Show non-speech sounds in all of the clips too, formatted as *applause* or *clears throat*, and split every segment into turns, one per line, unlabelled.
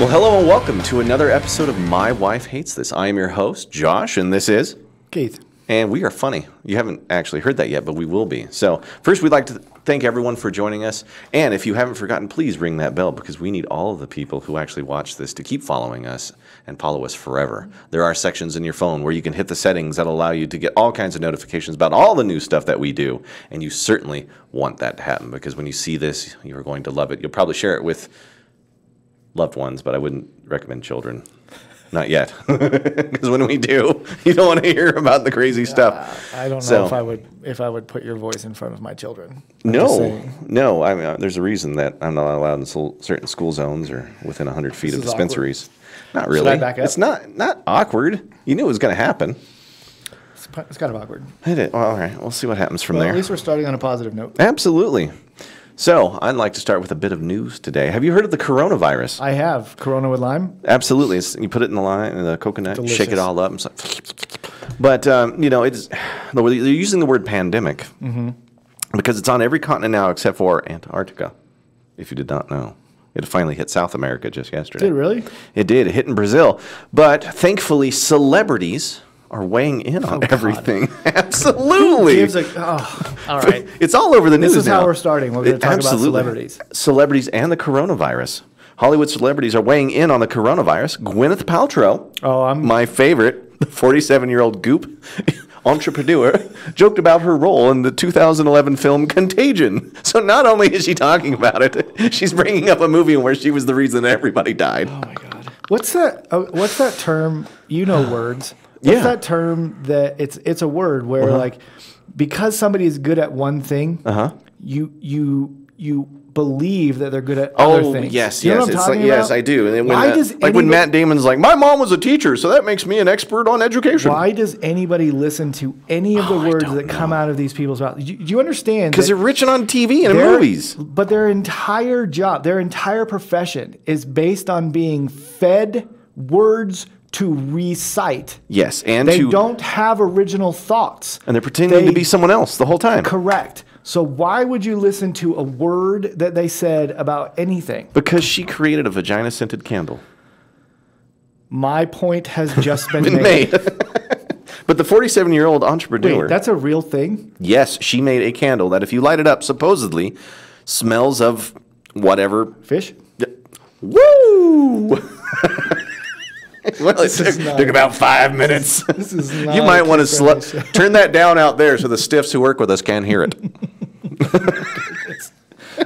Well, hello and welcome to another episode of My Wife Hates This. I am your host, Josh, and this is.
Keith.
And we are funny. You haven't actually heard that yet, but we will be. So, first, we'd like to thank everyone for joining us. And if you haven't forgotten, please ring that bell because we need all of the people who actually watch this to keep following us and follow us forever. There are sections in your phone where you can hit the settings that allow you to get all kinds of notifications about all the new stuff that we do. And you certainly want that to happen because when you see this, you're going to love it. You'll probably share it with loved ones, but I wouldn't recommend children. Not yet, *laughs* because when we do, *laughs* you don't want to hear about the crazy stuff.
I don't know if I would if I would put your voice in front of my children. I'm
No, no. I mean, uh, there's a reason that I'm not allowed in sol- certain school zones or within 100 feet of
is awkward.
dispensaries. Not really.
I back up?
It's not not awkward. You knew it was going to happen.
It's, it's kind of awkward.
I did. Well, all right. We'll see what happens from
Well,
there.
at least we're starting on a positive note.
Absolutely. So, I'd like to start with a bit of news today. Have you heard of the coronavirus?
I have Corona with lime.
Absolutely. It's, you put it in the lime, in the coconut, shake it all up. but um, you know, it's they're using the word pandemic
Mm-hmm.
because it's on every continent now except for Antarctica. If you did not know, it finally hit South America just yesterday.
Did it really?
It did. It hit in Brazil, but thankfully, celebrities are weighing in on
Oh,
everything. *laughs* *laughs* Absolutely.
Gives a, oh, *laughs* all right.
It's all over the news
This is
now.
how we're starting. We're gonna talk about celebrities.
Celebrities and the coronavirus. Hollywood celebrities are weighing in on the coronavirus. Gwyneth Paltrow,
Oh, I'm-
my favorite, the 47-year-old goop entrepreneur, joked about her role in the 2011 film Contagion. So not only is she talking about it, she's bringing up a movie where she was the reason everybody died.
Oh my god. What's that? Uh, what's that term? You know words. What's
Yeah.
That term that it's it's a word where like because somebody is good at one thing, uh-huh. you you you believe that they're good at other
Oh
things.
yes,
you know
yes, it's like yes. I do. And then when
Why
uh,
does
like when Matt Damon's like, my mom was a teacher, so that makes me an expert on education.
Why does anybody listen to any of the
Oh,
words that come out of these people's mouths? Do you, do you understand?
Because they're rich and on TV and movies.
But their entire job, their entire profession is based on being fed words to recite.
Yes, and
They
to
don't have original thoughts.
and they're pretending to be someone else the whole time.
Correct. So why would you listen to a word that they said about anything?
Because she created a vagina scented candle.
My point has just *laughs* been,
Been
made.
made. *laughs* but the 47 year old entrepreneur,
Wait, that's a real thing?
yes, she made a candle that if you light it up, supposedly smells of whatever.
Fish?
Woo! *laughs* well, it took,
not-
took about five minutes. *laughs*
This is
you might want to sl- turn that down out there so the stiffs who work with us can't hear it. *laughs*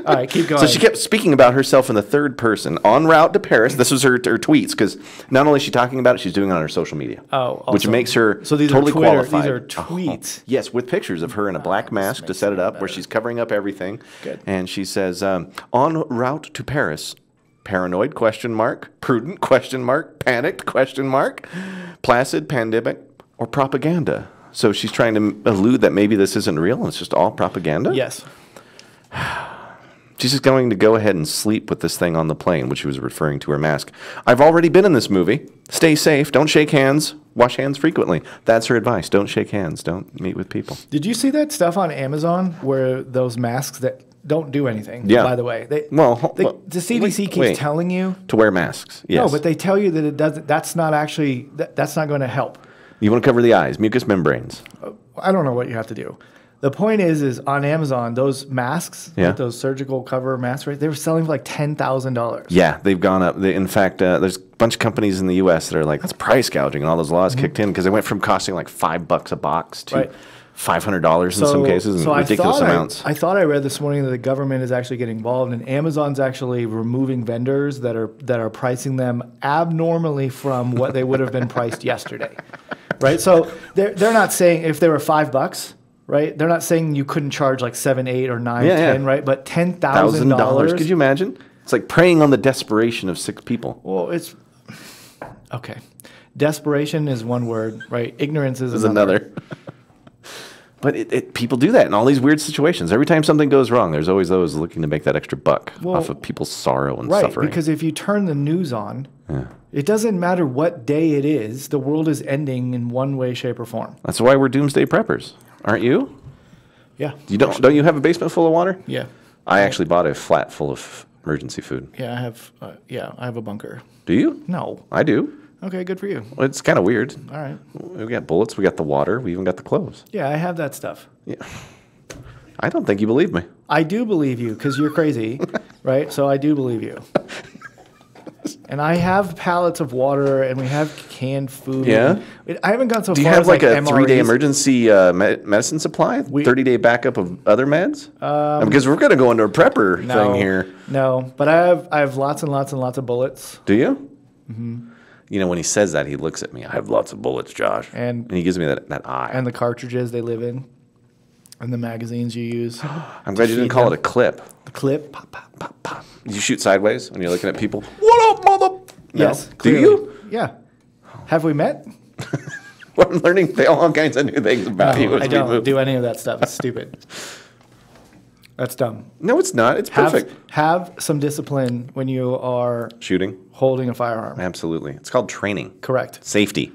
All right, keep going.
So she kept speaking about herself in the third person en route to Paris. This was her, her tweets because not only is she talking about it, she's doing it on her social media.
Oh,
which makes her
so these are
totally
Twitter-
qualified.
these are
Oh,
tweets.
yes, with pictures of her in a black mask to set it up, where she's covering up everything.
Good.
And she says, um, "En route to Paris." Paranoid question mark, prudent question mark, panicked question mark, placid pandemic or propaganda. So she's trying to allude that maybe this isn't real and it's just all propaganda.
yes. *sighs*
She's just going to go ahead and sleep with this thing on the plane, which she was referring to her mask. I've already been in this movie. Stay safe. Don't shake hands. Wash hands frequently. That's her advice. Don't shake hands. Don't meet with people.
Did you see that stuff on Amazon where those masks that don't do anything?
Yeah.
By the way, they,
Well,
they-
well,
the CDC
wait,
keeps
wait.
telling you.
To wear masks. Yes.
No, but they tell you that it doesn't. That's not actually. That, that's not going to help.
you want to cover the eyes, mucous membranes.
I don't know what you have to do. The point is, is on Amazon those masks,
Yeah.
like those surgical cover masks, right? They were selling for like ten thousand dollars.
Yeah, they've gone up. They, in fact, uh, there's a bunch of companies in the U.S. that are like, that's price gouging, and all those laws kicked in because they went from costing like five bucks a box to.
Right.
Five hundred dollars in some cases, and
I
ridiculous
I-
amounts.
I, thought I read this morning that the government is actually getting involved, and Amazon's actually removing vendors that are that are pricing them abnormally from what they would have been priced *laughs* yesterday, right? So they're they're not saying if they were five bucks, right? They're not saying you couldn't charge like seven, eight, or nine,
Yeah, yeah.
right? But ten thousand
dollars. Could you imagine? It's like preying on the desperation of sick people.
Well, it's okay. Desperation is one word, right? Ignorance is,
is
another.
another. But it, it, people do that in all these weird situations. Every time something goes wrong, there's always those looking to make that extra buck
Well,
off of people's sorrow and
Right,
suffering.
because if you turn the news on, it doesn't matter what day it is, the world is ending in one way, shape, or form.
That's why we're doomsday preppers, aren't you?
Yeah.
You don't don't you have a basement full of water?
Yeah.
I actually bought a flat full of emergency food.
Yeah, I have. Uh, yeah, I have a bunker.
Do you?
No.
I do.
Okay, good for you.
Well, It's kind of weird.
All right.
We got bullets. We got the water. We even got the clothes.
Yeah, I have that stuff.
Yeah. I don't think you believe me.
I do believe you because you're crazy, *laughs* right? So I do believe you. And I have pallets of water, and we have canned food.
Yeah?
I haven't gone so
Do you
far
have
as
like, a
MREs.
three-day emergency uh, me- medicine supply? Thirty-day backup of other meds? because we're gonna go into a prepper
Um, No,
thing here.
No, but I have I have lots and lots and lots of bullets.
Do you? You know, when he says that, he looks at me. I have lots of bullets, Josh,
And-
and he gives me that, that eye.
and the cartridges they live in, and the magazines you use. *gasps*
I'm glad you didn't call
them.
it a clip.
the clip, pop, pop, pop, pop.
You shoot sideways when you're looking at people. What up, mother? No.
Yes,
Do you?
Yeah. Have we met? *laughs*
Well, I'm learning all kinds of new things about you.
No,
as
I don't do any of that stuff. It's stupid. *laughs* That's dumb.
No, it's not. It's
Have,
perfect.
have some discipline when you are
Shooting.
holding a firearm.
Absolutely. It's called training.
Correct.
Safety.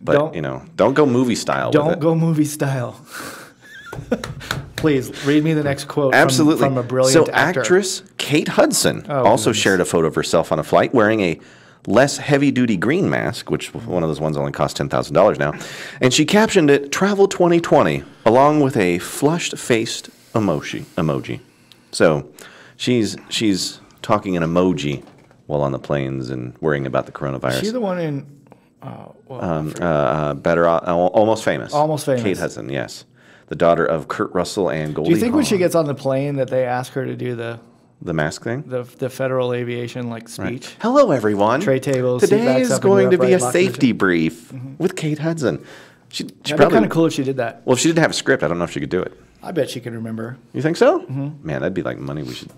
But,
Don't-
you know, don't go movie style
Don't
it.
go movie style. *laughs* Please read me the next quote from-
Absolutely.
from, a brilliant
so
actor.
actress Kate Hudson
Oh,
also
goodness.
shared a photo of herself on a flight wearing a less heavy-duty green mask, which one of those ones only costs thousand dollars now, and she captioned it "Travel 2020" along with a flushed-faced emoji. Emoji. So she's she's talking an emoji while on the planes and worrying about the coronavirus.
She's the one in. Uh, well,
um, uh, uh, better, uh, almost famous.
Almost Famous.
Kate Hudson, yes, the daughter of Kurt Russell and Goldie.
do you think when she gets on the plane that they ask her to do the
the mask thing?
the, the federal aviation like speech?
Hello, everyone.
Tray tables,
Today is going to be a safety brief with Kate Hudson. She, she
That'd be
probably
kind of cool if she did that.
Well, if she didn't have a script, I don't know if she could do it.
I bet she can remember.
You think so?
Mm-hmm.
Man, that'd be like money. We should.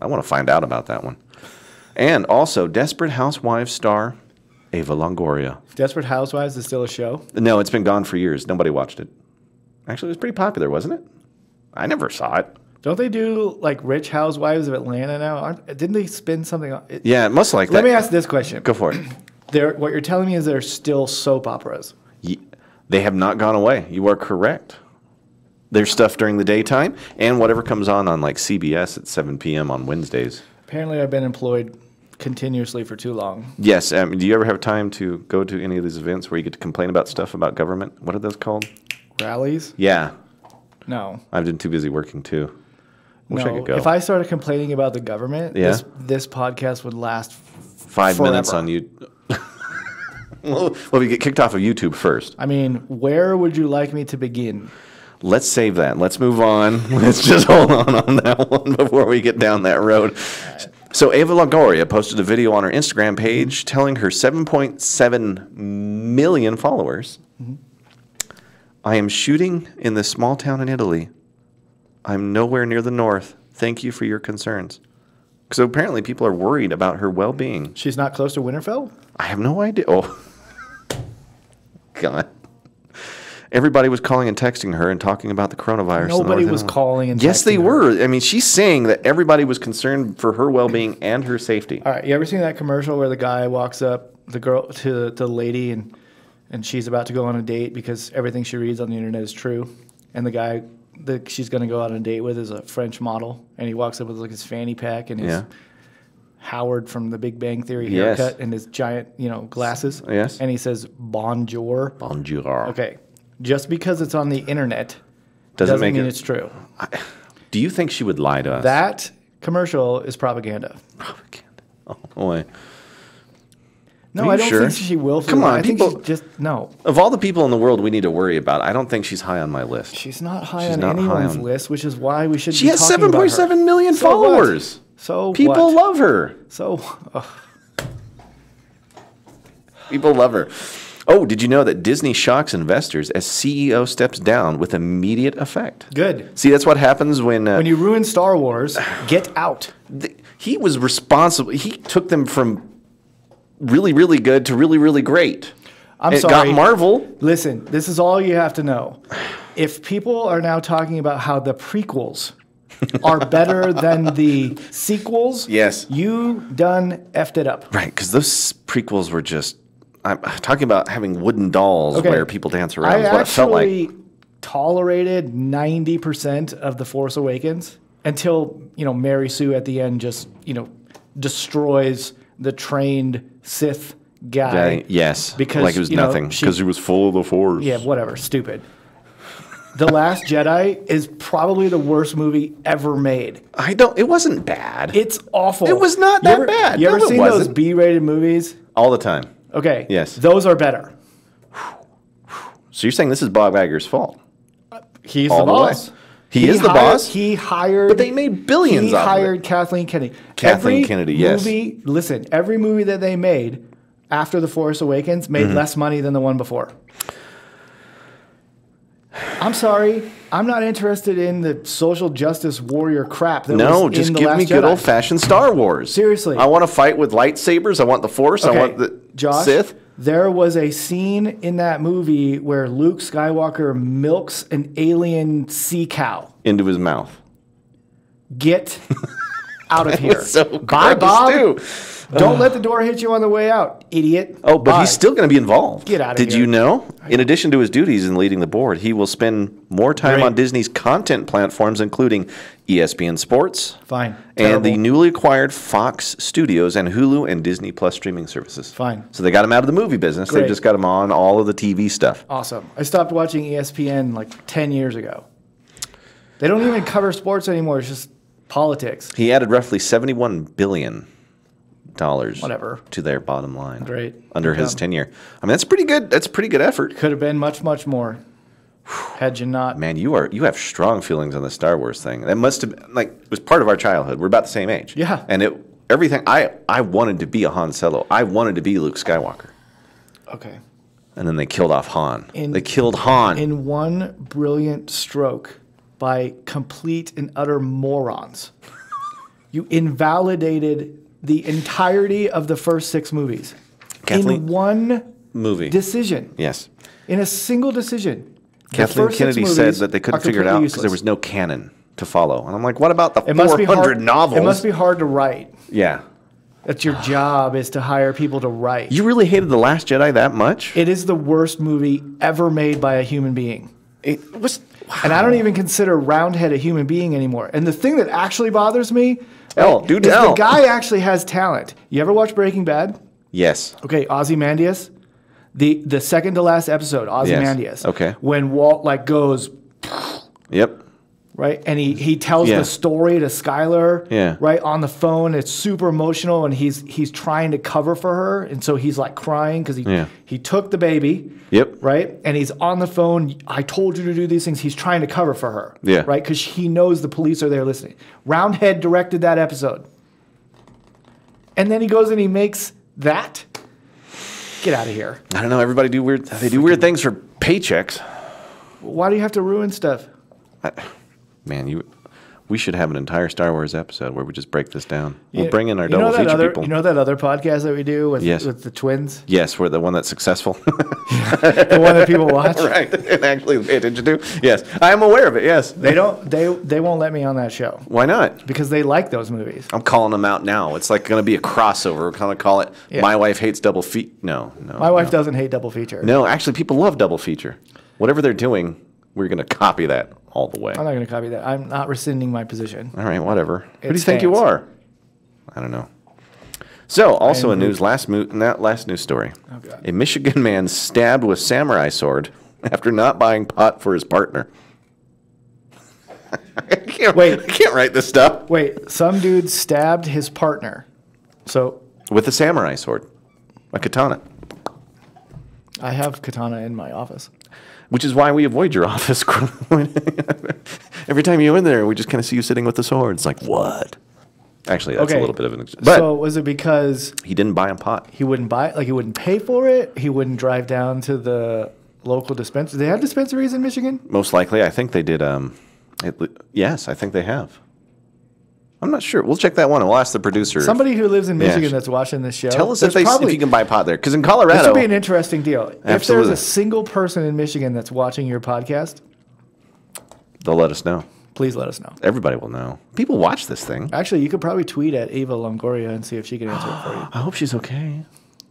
I want to find out about that one. And also, Desperate Housewives star Eva Longoria.
Desperate Housewives is still a show.
No, it's been gone for years. Nobody watched it. Actually, it was pretty popular, wasn't it? I never saw it.
Don't they do like Rich Housewives of Atlanta now? Aren't, didn't they spin something? On, it,
Yeah, most likely.
Let
that.
me ask this question.
Go for it. *clears throat*
There, what you're telling me is there's still soap operas.
Ye- They have not gone away. You are correct. There's stuff during the daytime and whatever comes on on like CBS at 7 p.m. on Wednesdays.
Apparently, I've been employed continuously for too long.
Yes. Um, do you ever have time to go to any of these events where you get to complain about stuff about government? What are those called?
Rallies?
Yeah.
No.
I've been too busy working too. Wish I
no.
could go.
If I started complaining about the government,
Yeah.
this this podcast would last.
Five minutes on you. *laughs* well, well, we get kicked off of YouTube first.
I mean, where would you like me to begin?
Let's save that. Let's move on. *laughs* Let's just hold on on that *laughs* one before we get down that road. So Eva Longoria posted a video on her Instagram page mm-hmm. telling her 7.7 million followers, mm-hmm. "I am shooting in this small town in Italy. I'm nowhere near the north. Thank you for your concerns." So apparently people are worried about her well-being.
She's not close to Winterfell.
I have no idea. Oh, *laughs* God. Everybody was calling and texting her and talking about the coronavirus. in the
Nobody was calling and
Yes, they
her.
were. I mean, she's saying that everybody was concerned for her well-being and her safety.
All right, you ever seen that commercial where the guy walks up the girl to, to the lady and and she's about to go on a date because everything she reads on the internet is true, and the guy that she's going to go out on a date with is a French model, and he walks up with like his fanny pack and his
Yeah.
Howard from The Big Bang Theory
Yes.
haircut and his giant you know glasses.
Yes.
and he says bonjour.
Bonjour.
Okay, just because it's on the internet
Doesn't
doesn't,
make
mean
it-
it's true.
Do you think she would lie to us?
That commercial is propaganda.
Propaganda. *laughs* Oh, boy.
No, I don't
sure?
think she will.
Come on,
I think
people-
just no.
Of all the people in the world we need to worry about, I don't think she's high on my list.
She's not high
She's
on
not high
anyone's
on-
list, which is why we should.
She
be
has
about her.
7.7 million
So what?
followers.
So
People
what?
love her.
So. *laughs*
People love her. Oh, did you know that Disney shocks investors as CEO steps down with immediate effect?
good.
See, that's what happens when, uh,
When you ruin Star Wars, *sighs* get out.
th- he was responsible. He took them from really, really good to really, really great.
I'm
it
sorry.
got Marvel.
Listen, this is all you have to know. If people are now talking about how the prequels *laughs* are better than the sequels,
Yes.
you done effed it up.
Right, because those prequels were just. I'm talking about having wooden dolls
Okay.
where people dance around.
I
is what it felt like.
actually tolerated 90% of The Force Awakens. until you know Mary Sue at the end just you know destroys the trained Sith guy.
Yeah, yes,
because,
like it was nothing because he was full of the force.
Yeah, whatever. Stupid. The Last Jedi is probably the worst movie ever made.
I don't. It wasn't bad.
It's awful.
It was not
You
that
ever-
bad.
You
No,
ever seen those. B-rated movies?
all the time.
Okay.
Yes.
Those are better.
So you're saying this is Bob Iger's fault?
He's
All
the boss.
He is the boss?
He hired.
But they made billions
He hired Kathleen Kennedy.
Kathleen
every
Kennedy, yes.
Movie, listen, every movie that they made after The Force Awakens made
Mm-hmm.
less money than the one before. I'm sorry. I'm not interested in the social justice warrior crap. That
No,
was
just give
Last
me good old fashioned Star Wars.
Seriously.
I want to fight with lightsabers. I want the Force. I want the
Josh,
Sith.
There was a scene in that movie where Luke Skywalker milks an alien sea cow.
into his mouth.
Get out of *laughs* here.
So
Bye, Bob. Don't let the door hit you on the way out, idiot.
Oh, but
Bye.
he's still going to be involved.
Get outta
Did
here.
Did you know? In addition to his duties in leading the board, he will spend more time
Great.
on Disney's content platforms, including ESPN Sports
Fine.
and the
Terrible.
newly acquired Fox Studios and Hulu and Disney Plus streaming services.
Fine.
So they got him out of the movie business. They
Great.
just got him on all of the TV stuff.
Awesome. I stopped watching ESPN like 10 years ago. They don't even cover sports anymore. It's just politics.
He added roughly seventy-one billion dollars
Whatever.
to their bottom line.
Great.
under his tenure. I mean, that's pretty good. That's pretty good effort.
Could have been much, much more. Had you not.
Man, you are you have strong feelings on the Star Wars thing. That must have like it was part of our childhood. We're about the same age.
Yeah.
and it everything. I I wanted to be a Han Solo. I wanted to be Luke Skywalker.
Okay.
And then they killed off Han.
In-
they killed Han.
in one brilliant stroke by complete and utter morons. you invalidated the entirety of the first six movies
Kathleen-
in one
movie.
decision,
yes.
in a single decision.
Kathleen Kennedy said that they couldn't figure it out because there was no canon to follow. And I'm like, what about the
It must be
400
hard,
novels?
It must be hard to write.
yeah.
That's your job is to hire people to write.
You really hated the Last Jedi that much?
it is the worst movie ever made by a human being.
It was.
And I don't even consider Roundhead a human being anymore. And the thing that actually bothers me oh,
Tell,
right,
do
is
tell.
the guy actually has talent. You ever watch Breaking Bad?
Yes.
Okay, Ozymandias. The the second to last episode, Ozymandias.
Okay.
When Walt like goes
Yep.
Right, and he he tells
Yeah.
the story to Skylar.
Yeah.
Right on the phone, it's super emotional, and he's he's trying to cover for her, and so he's like crying because he
Yeah.
he took the baby.
Yep.
Right, and he's on the phone. I told you to do these things. He's trying to cover for her.
Yeah.
Right, because he knows the police are there listening. Roundhead directed that episode, and then he goes and he makes that. Get out of here.
I don't know. Everybody do weird. They do weird things for paychecks.
Why do you have to ruin stuff?
Man, you. We should have an entire Star Wars episode where we just break this down. We'll bring in our
you
double feature
other,
people.
You know that other podcast that we do with,
Yes.
with the twins?
yes, we're the one that's successful. *laughs*
The one that people watch? *laughs*
right. And actually pay attention to. Yes, I am aware of it. Yes.
They don't they they won't let me on that show
Why not?
because they like those movies.
I'm calling them out now. It's like going to be a crossover. We're going to call it
Yeah.
"My Wife Hates Double Feature." No, no.
My wife
no.
doesn't hate double feature.
No, actually, people love double feature. Whatever they're doing, we're going to copy that all the way.
I'm not going to copy that. I'm not rescinding my position.
All right, whatever. Who do you think you
stands.
are? I don't know. So, also in news, last mo- that last news story.
Oh, God.
A Michigan man stabbed with samurai sword after not buying pot for his partner. *laughs* I can't,
Wait.
I can't write this stuff.
Wait, some dude stabbed his partner. So
With a samurai sword, a katana.
I have katana in my office.
Which is why we avoid your *laughs* office. Every time you in there, we just kind of see you sitting with the sword. It's like, what? Actually, that's a little bit of an. But
so was it because
he didn't buy a pot.
he wouldn't buy it? Like he wouldn't pay for it? He wouldn't drive down to the local dispensary? They have dispensaries in Michigan?
Most likely, I think they did. Um, it, yes, I think they have. I'm not sure. We'll check that one. and We'll ask the producer.
Somebody who lives in Michigan
sh-
that's watching this show.
tell us if they
probably,
if you can buy pot there. Because in Colorado.
This would be an interesting deal. If there's a single person in Michigan that's watching your podcast,
they'll let us know.
please let us know.
Everybody will know. People watch this thing.
Actually, you could probably tweet at Eva Longoria and see if she can answer it for you. *gasps*
I hope she's okay.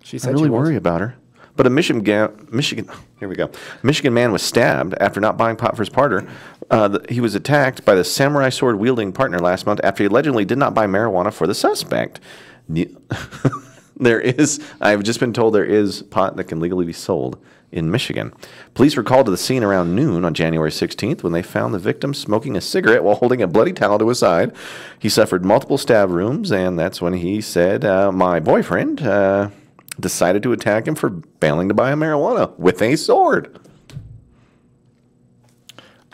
She
I
said
really
she was.
worry about her. But a Michigan ga- Michigan *laughs* here we go. Michigan man was stabbed after not buying pot for his partner. Uh, the, he was attacked by the samurai sword wielding partner last month after he allegedly did not buy marijuana for the suspect. *laughs* There is I've just been told there is pot that can legally be sold in Michigan. Police were called to the scene around noon on January 16th when they found the victim smoking a cigarette while holding a bloody towel to his side. He suffered multiple stab wounds, and that's when he said, uh, My boyfriend uh, decided to attack him for failing to buy a marijuana with a sword.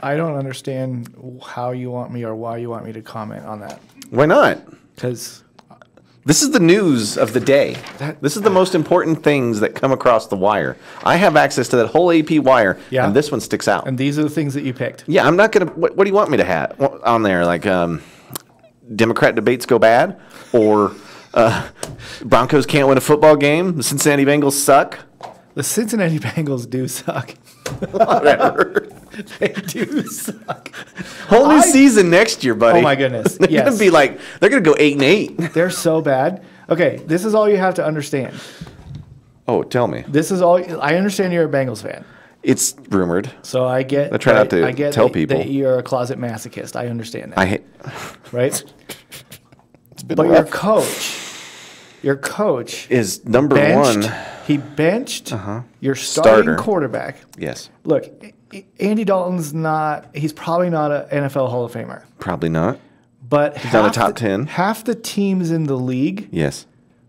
I don't understand how you want me or why you want me to comment on that.
Why not?
Because
This is the news of the day.
That-
this is the most important things that come across the wire. I have access to that whole AP wire,
Yeah.
and this one sticks out.
and these are the things that you picked.
Yeah, I'm not gonna. What, what do you want me to have on there? Like, um, Democrat debates go bad, or uh, Broncos can't win a football game. The Cincinnati Bengals suck.
The Cincinnati *laughs* Bengals do suck.
Whatever. *laughs*
they do suck.
Whole new
I-
season next year, buddy.
Oh my goodness, *laughs*
they're
yes.
gonna be like they're gonna go eight and eight.
They're so bad. Okay, this is all you have to understand.
Oh, tell me.
This is all. I understand you're a Bengals fan,
It's rumored.
so I get.
I try not to
I get
tell
that,
people.
that you're a closet masochist. I understand that,
I hate.
right?
It's been
But your coach, your coach
is number
benched.
one.
He benched uh-huh. your
Starter.
starting quarterback.
Yes,
Look, Andy Dalton's not. He's probably not an NFL Hall of Famer,
probably not.
but he's
not a top
the-
10.
Half the teams in the league
Yes,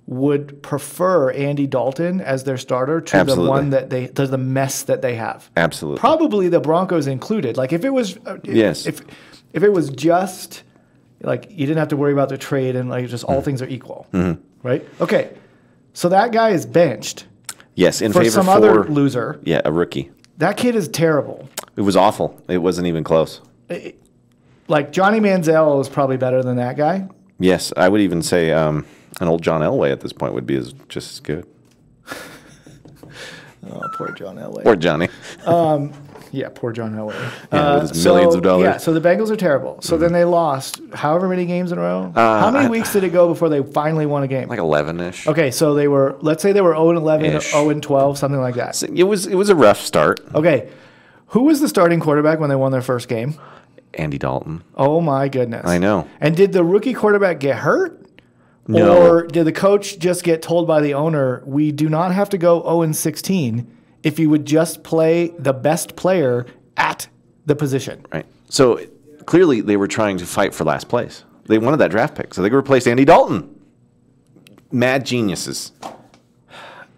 would prefer Andy Dalton as their starter to
Absolutely.
the one that they to the mess that they have.
absolutely.
Probably the Broncos included. Like if it was, uh, if-
Yes.
If if it was just like you didn't have to worry about the trade and like just all mm-hmm. things are equal, mm-hmm. Right? Okay, so that guy is benched
yes, in
for
favor
some
for
other loser.
yeah a rookie.
That kid is terrible.
It was awful. It wasn't even close.
Like Johnny Manziel is probably better than that guy.
Yes, I would even say um, an old John Elway at this point would be as just as good. *laughs*
Oh, poor John Elway.
Poor Johnny.
Yeah, poor John Elway.
Yeah, with uh, his millions of dollars.
Yeah, so the Bengals are terrible. So mm-hmm. then they lost however many games in a row. Uh, How many
I-
weeks did it go before they finally won a game?
like eleven ish.
okay, so they were let's say they were 0 and 11,
Ish.
0 and 12, something like that.
It was it was a rough start.
Okay. Who was the starting quarterback when they won their first game?
Andy Dalton.
Oh my goodness.
I know.
And did the rookie quarterback get hurt?
No.
Or did the coach just get told by the owner, we do not have to go 0 and 16 if you would just play the best player at the position?
Right. So clearly they were trying to fight for last place. They wanted that draft pick, so they could replace Andy Dalton. Mad geniuses.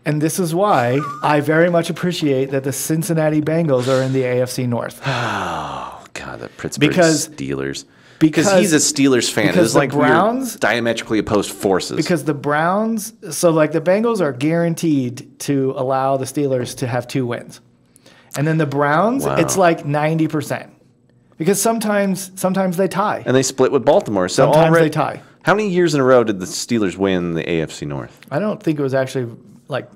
And this is why I very much appreciate that the Cincinnati Bengals are in the AFC North. *sighs*
Oh God, the Pittsburgh
Because-
Steelers.
Because-
he's a Steelers fan. It's like
Browns-
diametrically opposed forces.
Because the Browns, so like the Bengals are guaranteed to allow the Steelers to have two wins. And then the Browns,
Wow.
it's like 90%. Because sometimes sometimes they tie.
and they split with Baltimore. So
Sometimes
already,
they tie.
How many years in a row did the Steelers win the AFC North?
I don't think it was actually like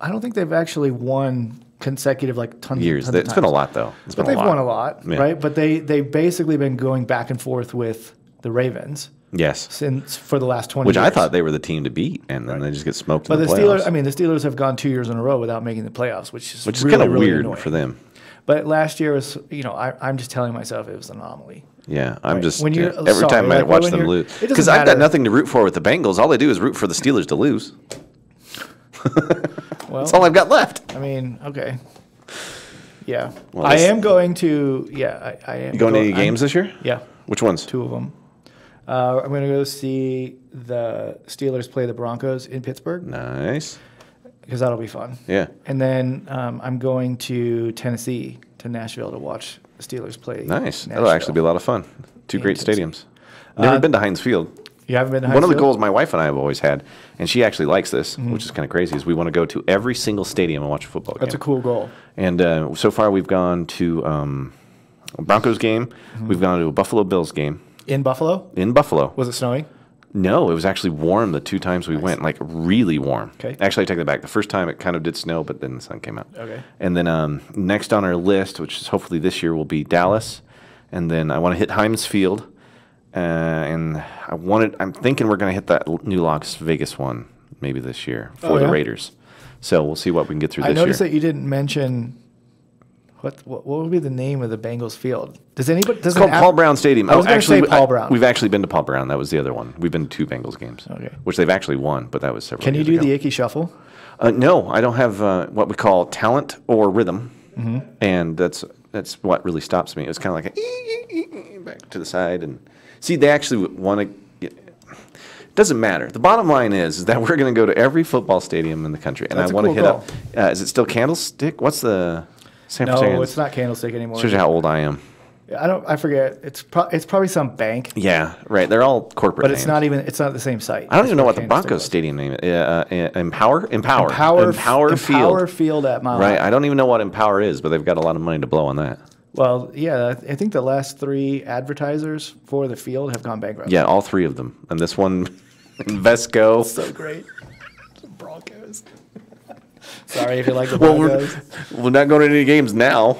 I don't think they've actually won consecutive like tons
Years.
Tons of
It's been a lot though. It's
But
been
they've
a lot.
won a lot,
Yeah.
right? But they they've basically been going back and forth with the Ravens
Yes.
since for the last 20
Which I thought they were the team to beat, and then they just get smoked
But
in
the
the,
Steelers. I mean, the Steelers have gone two years in a row without making the playoffs, which is
which is
really,
kind of
really
weird
annoying.
for them.
But last year was, you know, I, I'm just telling myself it was an anomaly.
Yeah, I'm
Right.
just
When you're-
yeah, every
sorry,
time I
like,
watch them lose because I've got nothing to root for with the Bengals. All I do is root for the Steelers to lose.
Well,
That's all I've got left.
I mean, okay. Yeah.
Well,
I am going to, yeah, I, I am.
You going to
go-
any
I'm-
games this year?
Yeah,
Which ones?
two of them. Uh, I'm going to go see the Steelers play the Broncos in Pittsburgh
Nice.
because that'll be fun.
Yeah.
And then um, I'm going to Tennessee, to Nashville to watch the Steelers play.
Nice. That'll actually be a lot of fun. Two great
Tennessee.
stadiums. Never
Uh,
been to Heinz Field.
You haven't been to
One of the goals my wife and I have always had, and she actually likes this,
Mm-hmm.
which is kind of crazy, is we want to go to every single stadium and watch a football game.
That's a cool goal.
And uh, so far, we've gone to um, a Broncos game.
Mm-hmm.
We've gone to a Buffalo Bills game
In Buffalo?
in Buffalo.
Was it snowing?
No, it was actually warm the two times we went, like really warm.
Okay.
Actually, I take that back. The first time it kind of did snow, but then the sun came out.
Okay.
And then um, next on our list, which is hopefully this year, will be Dallas. And then I want to hit Heinz Field. Uh, and I wanted, I'm thinking we're going to hit that new Las Vegas one maybe this year for
Oh,
the
yeah?
Raiders. So we'll see what we can get through
I
this
noticed
year.
that you didn't mention what, what what would be the name of the Bengals field? Does anybody? Does
It's called Paul Brown Stadium.
I was
Oh, actually,
Paul
I-
Brown.
We've actually been to Paul Brown. That was the other one. We've been to two Bengals games,
Okay.
which they've actually won, but that was several.
Can you do
ago.
the Icky Shuffle?
Uh, no, I don't have uh, what we call talent or rhythm,
Mm-hmm.
and that's that's what really stops me. It was kind of like a *laughs* back to the side, and see, they actually want to. It doesn't matter. The bottom line is, is that we're going to go to every football stadium in the country, and
That's
I want to
cool
hit up. Uh, is it still Candlestick? What's the San
No,
Francisco?
it's not Candlestick anymore.
Shows you how old I am.
I don't. I forget. It's pro- it's probably some bank,
Yeah, right. They're all corporate.
but it's
names.
not even. It's not the same site.
I don't even know what the
Candlestick
Broncos
was.
stadium name is. Uh, uh, Empower, Empower,
Empower,
Empower
Empower
Field.
Field at Mile
Right.
High.
I don't even know what Empower is, but they've got a lot of money to blow on that.
Well, yeah, I th- I think the last three advertisers for the field have gone bankrupt.
Yeah, all three of them, and this one, *laughs* Invesco.
so great. *laughs* Broncos. Sorry if you like the
Well, we're,
Broncos.
we're not going to any games now.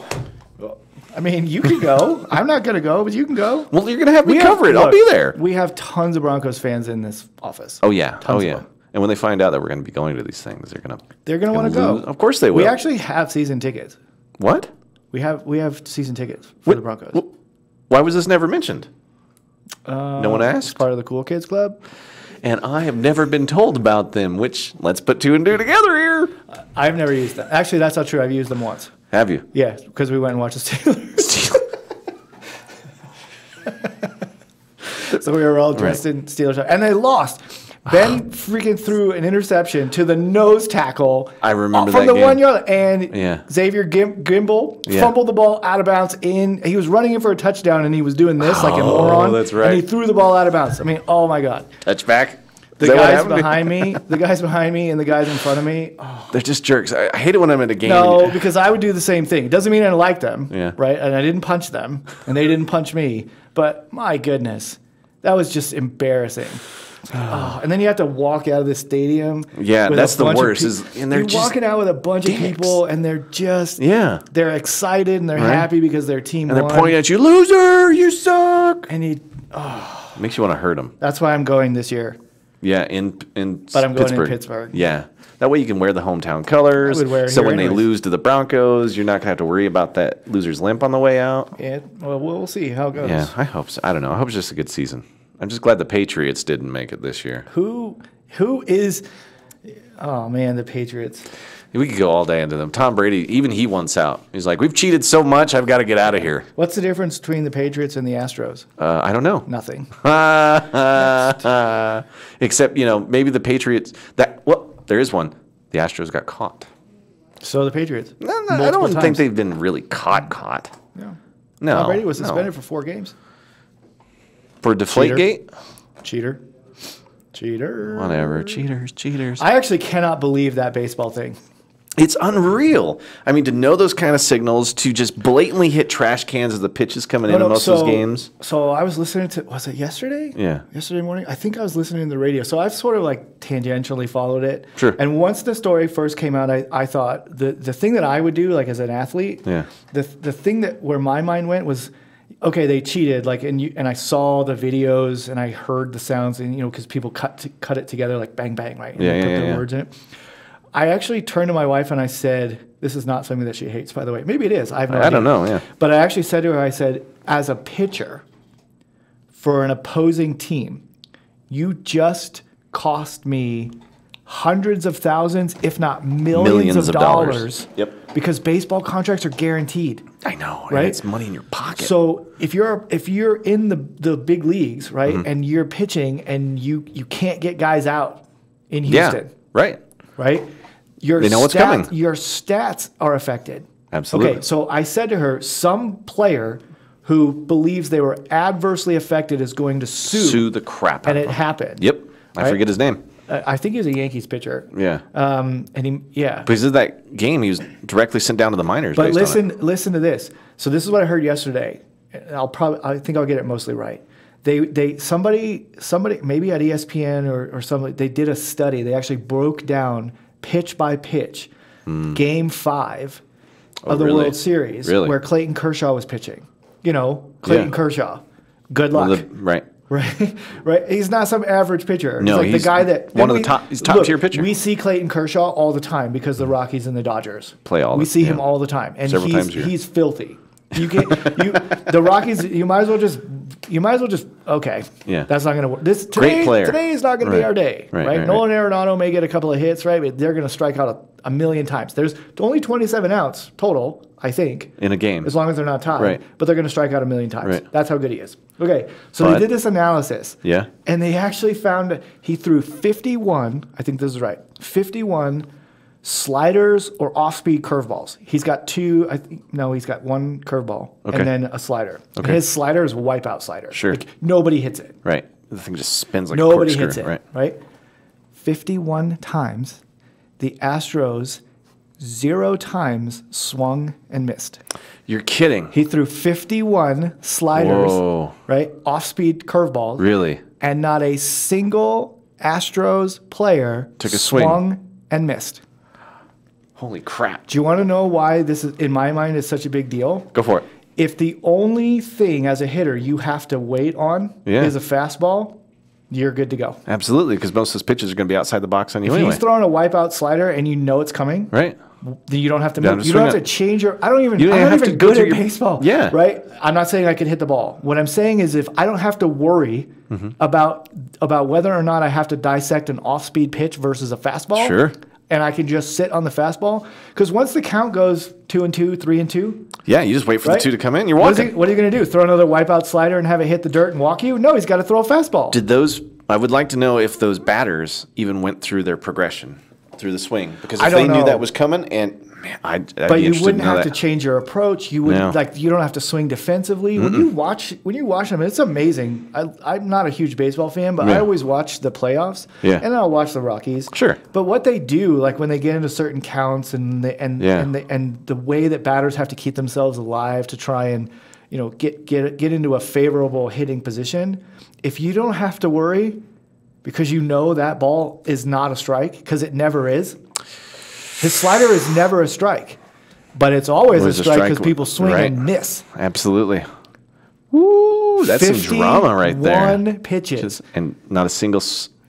I mean, you can go. I'm not going to go, but you can go.
Well, you're going to have me
have-
cover it. I'll
look,
be there.
We have tons of Broncos fans in this office.
Oh yeah.
Tons
oh
of
yeah.
them.
And when they find out that we're going to be going to these things, they're going to.
They're going to want to go.
Of course they will.
We actually have season tickets.
What?
We have we have season tickets for the Broncos.
Wh- Why was this never mentioned? Uh, no one asked.
part of the Cool Kids Club.
And I have never been told about them. Which let's put two and two together here.
I've never used them. Actually, that's not true. I've used them once.
Have you?
Yeah, because we went and watched the Steelers. *laughs* *laughs* so we were all dressed
Right.
in Steelers, and they lost. Ben freaking threw an interception to the nose tackle.
I uh, remember
from
that
the
game.
one yard, and
Yeah.
Xavier Gim- Grimble
Yeah.
fumbled the ball out of bounds. In he was running in for a touchdown, and he was doing this like a
Oh,
moron.
that's right.
And he threw the ball out of bounds. I mean, oh my god.
Touchback.
The guys behind me, the guys behind me, and the guys in front of me. Oh,
They're just jerks. I, I hate it when I'm at a game.
no, *laughs* because I would do the same thing. It doesn't mean I like them,
Yeah.
right? And I didn't punch them, and they didn't punch me. But my goodness, that was just embarrassing. Oh, and then you have to walk out of the stadium.
Yeah, that's the worst is- and they're
walking out with a bunch
dicks.
of people, and they're just
Yeah.
they're excited and they're
Right.
happy because their team
And they're pointing at you, loser, you suck.
and you,
Makes you want to hurt them.
that's why I'm going this year.
Yeah, in in
But I'm going in
Pittsburgh.
Pittsburgh.
Yeah, that way you can wear the hometown colors.
I would wear it
so when they lose to the Broncos, you're not gonna have to worry about that loser's limp on the way out.
Yeah, well, we'll see how it goes.
Yeah, I hope so. I don't know. I hope it's just a good season. I'm just glad the Patriots didn't make it this year.
Who who is? Oh man, the Patriots.
We could go all day into them. Tom Brady, even he wants out. He's like, we've cheated so much, I've got to get out of here.
What's the difference between the Patriots and the Astros?
Uh, I don't know.
Nothing. *laughs*
Except, you know, maybe the Patriots. That well, there is one. The Astros got caught.
So the Patriots.
No, no, I don't think they've been really caught. Caught.
No.
No.
Tom Brady was
no.
suspended for four games.
For Deflategate.
Cheater. Cheater.
Whatever. Cheaters. Cheaters.
I actually cannot believe that baseball thing.
It's unreal. I mean, to know those kind of signals, to just blatantly hit trash cans as the pitch is coming in in most of those games.
So I was listening to was it yesterday?
Yeah.
Yesterday morning? I think I was listening to the radio. So I've sort of like tangentially followed it.
Sure.
And once the story first came out, I, I thought the, the thing that I would do, like as an athlete,
Yeah.
the the thing that where my mind went was okay, they cheated, like and you and I saw the videos and I heard the sounds and you know, because people cut to, cut it together like bang bang, right? And
Yeah, yeah,
put
yeah,
the
yeah.
words in it. I actually turned to my wife and I said, "This is not something that she hates, by the way. Maybe it is. I have no
I
idea.
don't know, yeah.
But I actually said to her, I said, as a pitcher for an opposing team, you just cost me hundreds of thousands, if not millions,
Millions
of,
of dollars.
dollars.
Yep.
Because baseball contracts are guaranteed.
I know.
Right?
It's money in your pocket.
So if you're if you're in the the big leagues, right,
Mm-hmm.
and you're pitching and you you can't get guys out in Houston, yeah.
Right.
right? Your
They know what's
stat-
coming.
Your stats are affected.
Absolutely.
Okay, so I said to her, some player who believes they were adversely affected is going to sue,
Sue the crap out
and
of
it happened.
Yep. I
Right?
forget his name.
I I think he was a Yankees pitcher.
Yeah.
Um, and he, yeah.
because of that game, he was directly sent down to the minors.
But listen, listen to this. So this is what I heard yesterday. I'll probably, I think I'll get it mostly right. They, they, somebody, somebody, maybe at ESPN or, or something, they did a study. They actually broke down pitch by pitch, game five of the.
Oh, really?
World Series,
Really?
where Clayton Kershaw was pitching. You know, Clayton
Yeah.
Kershaw. Good luck.
Well, the- right.
Right, *laughs* right. He's not some average pitcher.
No,
he's like
he's
the guy that
one of the
we-
top- he's top tier pitcher.
We see Clayton Kershaw all the time because the Rockies and the Dodgers
Play all
We
the-
see him
yeah.
all the time, and
Several
he's
times a year.
he's filthy. You can you the Rockies. You might as well just you might as well just okay.
Yeah.
that's not going to work. This
Great
today,
player.
Today is not going to be our day,
Right,
right?
right,
Nolan Arenado may get a couple of hits, right? But they're going to strike out a, a million times. There's only 27 outs total, I think.
in a game.
As long as they're not tied.
Right.
But they're going to strike out a million times.
Right.
That's how good he is. Okay. So
But-
they did this analysis.
Yeah.
And they actually found he threw 51, I think this is right, 51 sliders or off speed curveballs. He's got two, I think, no, he's got one curveball
Okay.
and then a slider. And his slider is wipeout slider.
Sure.
Like, nobody hits it.
Right. The thing just spins like
Nobody
a
hits it,
Right.
right? 51 times the Astros zero times swung and missed.
You're kidding.
He threw 51 sliders,
Whoa.
right? Off speed curveballs.
Really?
And not a single Astros player
Took a swing.
and missed.
Holy crap.
Do you want to know why this is, in my mind, is such a big deal?
Go for it.
If the only thing as a hitter you have to wait on
Yeah.
is a fastball, you're good to go.
Absolutely, because most of those pitches are going to be outside the box on you
If
anyway.
he's throwing a wipeout slider and you know it's coming,
right?
then you don't have to move. You don't have to change your. I don't even.
You don't
I'm not
have
even
to go
good at
your-
baseball.
Yeah.
Right. I'm not saying I can hit the ball. What I'm saying is if I don't have to worry
Mm-hmm.
about about whether or not I have to dissect an off-speed pitch versus a fastball.
Sure.
And I can just sit on the fastball because once the count goes two and two, three and two,
Yeah, you just wait for
right?
the two to come in. You're
What is he,
walking.
what are you going to do? Throw another wipeout slider and have it hit the dirt and walk you? No, he's got to throw a fastball.
Did those? I would like to know if those batters even went through their progression through the swing because if
I
they
don't
knew
know.
that was coming, and man, I'd
but you wouldn't have
that.
to change your approach. You would
No.
like you don't have to swing defensively. When you watch when you watch them, it's amazing. I, I'm not a huge baseball fan, but I always watch the playoffs.
Yeah.
and I'll watch the Rockies.
Sure.
but what they do, like when they get into certain counts and the, and
Yeah.
and the, and the way that batters have to keep themselves alive to try and you know get get get into a favorable hitting position. If you don't have to worry because you know that ball is not a strike because it never is. His slider is never a strike, but it's always,
Always
a strike because people swing
right.
and miss.
Absolutely. Woo! That's some drama right there.
One pitches,
Just- and not a single.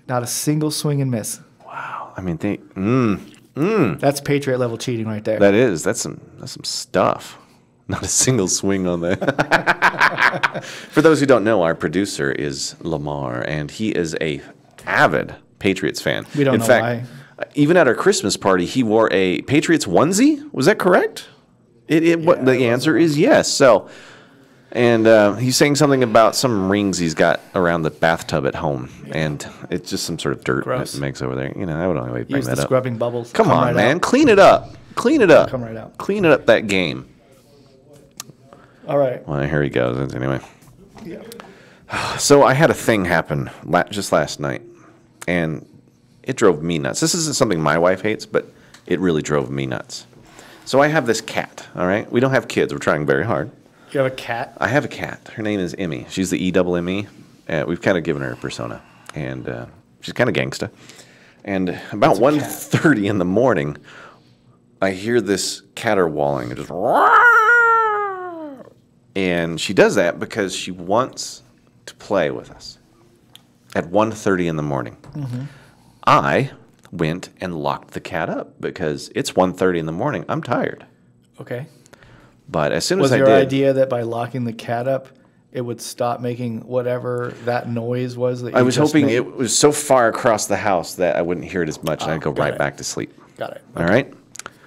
not a single swing and miss. Wow.
I mean, they. Mm,
That's Patriot level cheating right there.
that is. That's some. That's some stuff. *laughs* Not a single swing on that. *laughs* For those who don't know, our producer is Lamar, and he is a avid Patriots fan.
We don't
In
know
fact, even at our Christmas party, he wore a Patriots onesie. Was that correct? It, it what, the answer is yes. So, and uh, he's saying something about some rings he's got around the bathtub at home, and it's just some sort of dirt
Gross.
that makes over there. You know, I would only bring
Use
that up.
scrubbing bubbles.
Come, on,
right
man,
out.
clean it up. Clean it up.
Come right out.
Clean it up that game.
All right.
Well, here he goes. Anyway,
Yeah. *sighs*
so I had a thing happen just last night, and it drove me nuts. This isn't something my wife hates, but it really drove me nuts. So I have this cat. All right, we don't have kids. We're trying very hard.
You have a cat.
I have a cat. Her name is Emmy. She's the E double M E. Uh, we've kind of given her a persona, and uh, she's kind of gangsta. And about 1.30 in the morning, I hear this caterwauling. It just *laughs* and she does that because she wants to play with us. At 1.30 in the morning, I went and locked the cat up because it's 1.30 in the morning. I'm tired.
Okay.
But as soon
Was
as I was
your
did,
idea that by locking the cat up, it would stop making whatever that noise was? That
I was hoping
made?
it was so far across the house that I wouldn't hear it as much and oh, I'd go right
it.
back to sleep.
Got it.
All right?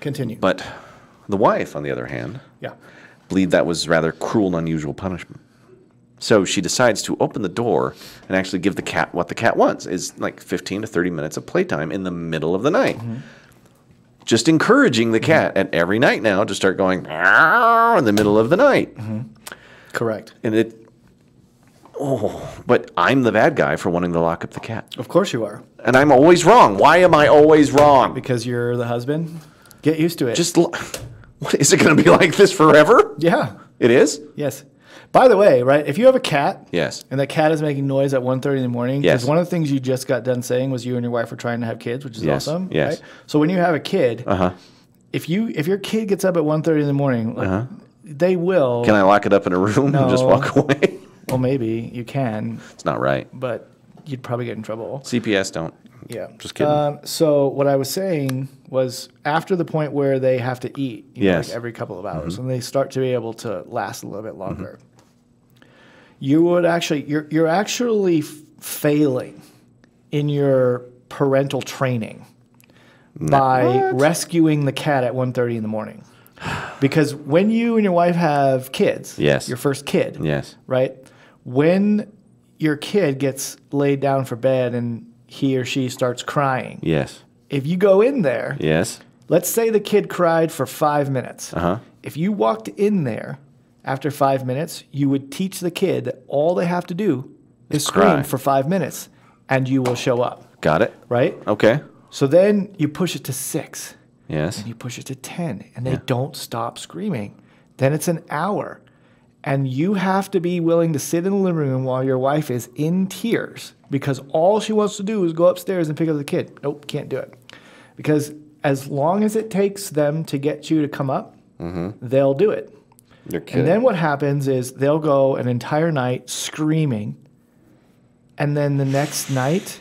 Continue.
But the wife, on the other hand,
yeah.
believed that was rather cruel and unusual punishment. So she decides to open the door and actually give the cat what the cat wants is like 15 to 30 minutes of playtime in the middle of the night.
Mm-hmm.
Just encouraging the cat at every night now to start going in the middle of the night.
Correct.
And it, oh, but I'm the bad guy for wanting to lock up the cat.
Of course you are,
And I'm always wrong. Why am I always wrong?
because you're the husband. Get used to it.
Just, l- *laughs* what, is it going to be like this forever?
yeah.
It is?
Yes. By the way, right? If you have a cat,
Yes.
and that cat is making noise at 1.30 in the morning,
Yes.
because one of the things you just got done saying was you and your wife were trying to have kids, which is
Yes,
awesome.
yes.
Right? So when you have a kid,
Uh-huh.
if you if your kid gets up at 1.30 in the morning, like, they will.
Can I lock it up in a room and just walk away? *laughs*
Well, maybe you can,
It's not right.
but you'd probably get in trouble.
CPS don't.
Yeah.
Just kidding.
Um, so what I was saying was after the point where they have to eat, you know,
Yes.
like every couple of hours, and they start to be able to last a little bit longer, you would actually you're you're actually failing in your parental training by rescuing the cat at 1.30 in the morning. Because when you and your wife have kids,
Yes.
your first kid,
Yes.
right? When your kid gets laid down for bed and he or she starts crying,
Yes.
if you go in there,
Yes.
let's say the kid cried for five minutes.
Uh-huh.
If you walked in there after five minutes, you would teach the kid that all they have to do is scream
cry.
for five minutes and you will show up,
Got it.
right?
Okay.
So then you push it to six
Yes.
and you push it to 10 and they don't stop screaming. Then it's an hour. And you have to be willing to sit in the living room while your wife is in tears because all she wants to do is go upstairs and pick up the kid. Nope, can't do it. Because as long as it takes them to get you to come up, mm-hmm. they'll do it. And then what happens is they'll go an entire night screaming. And then the next night,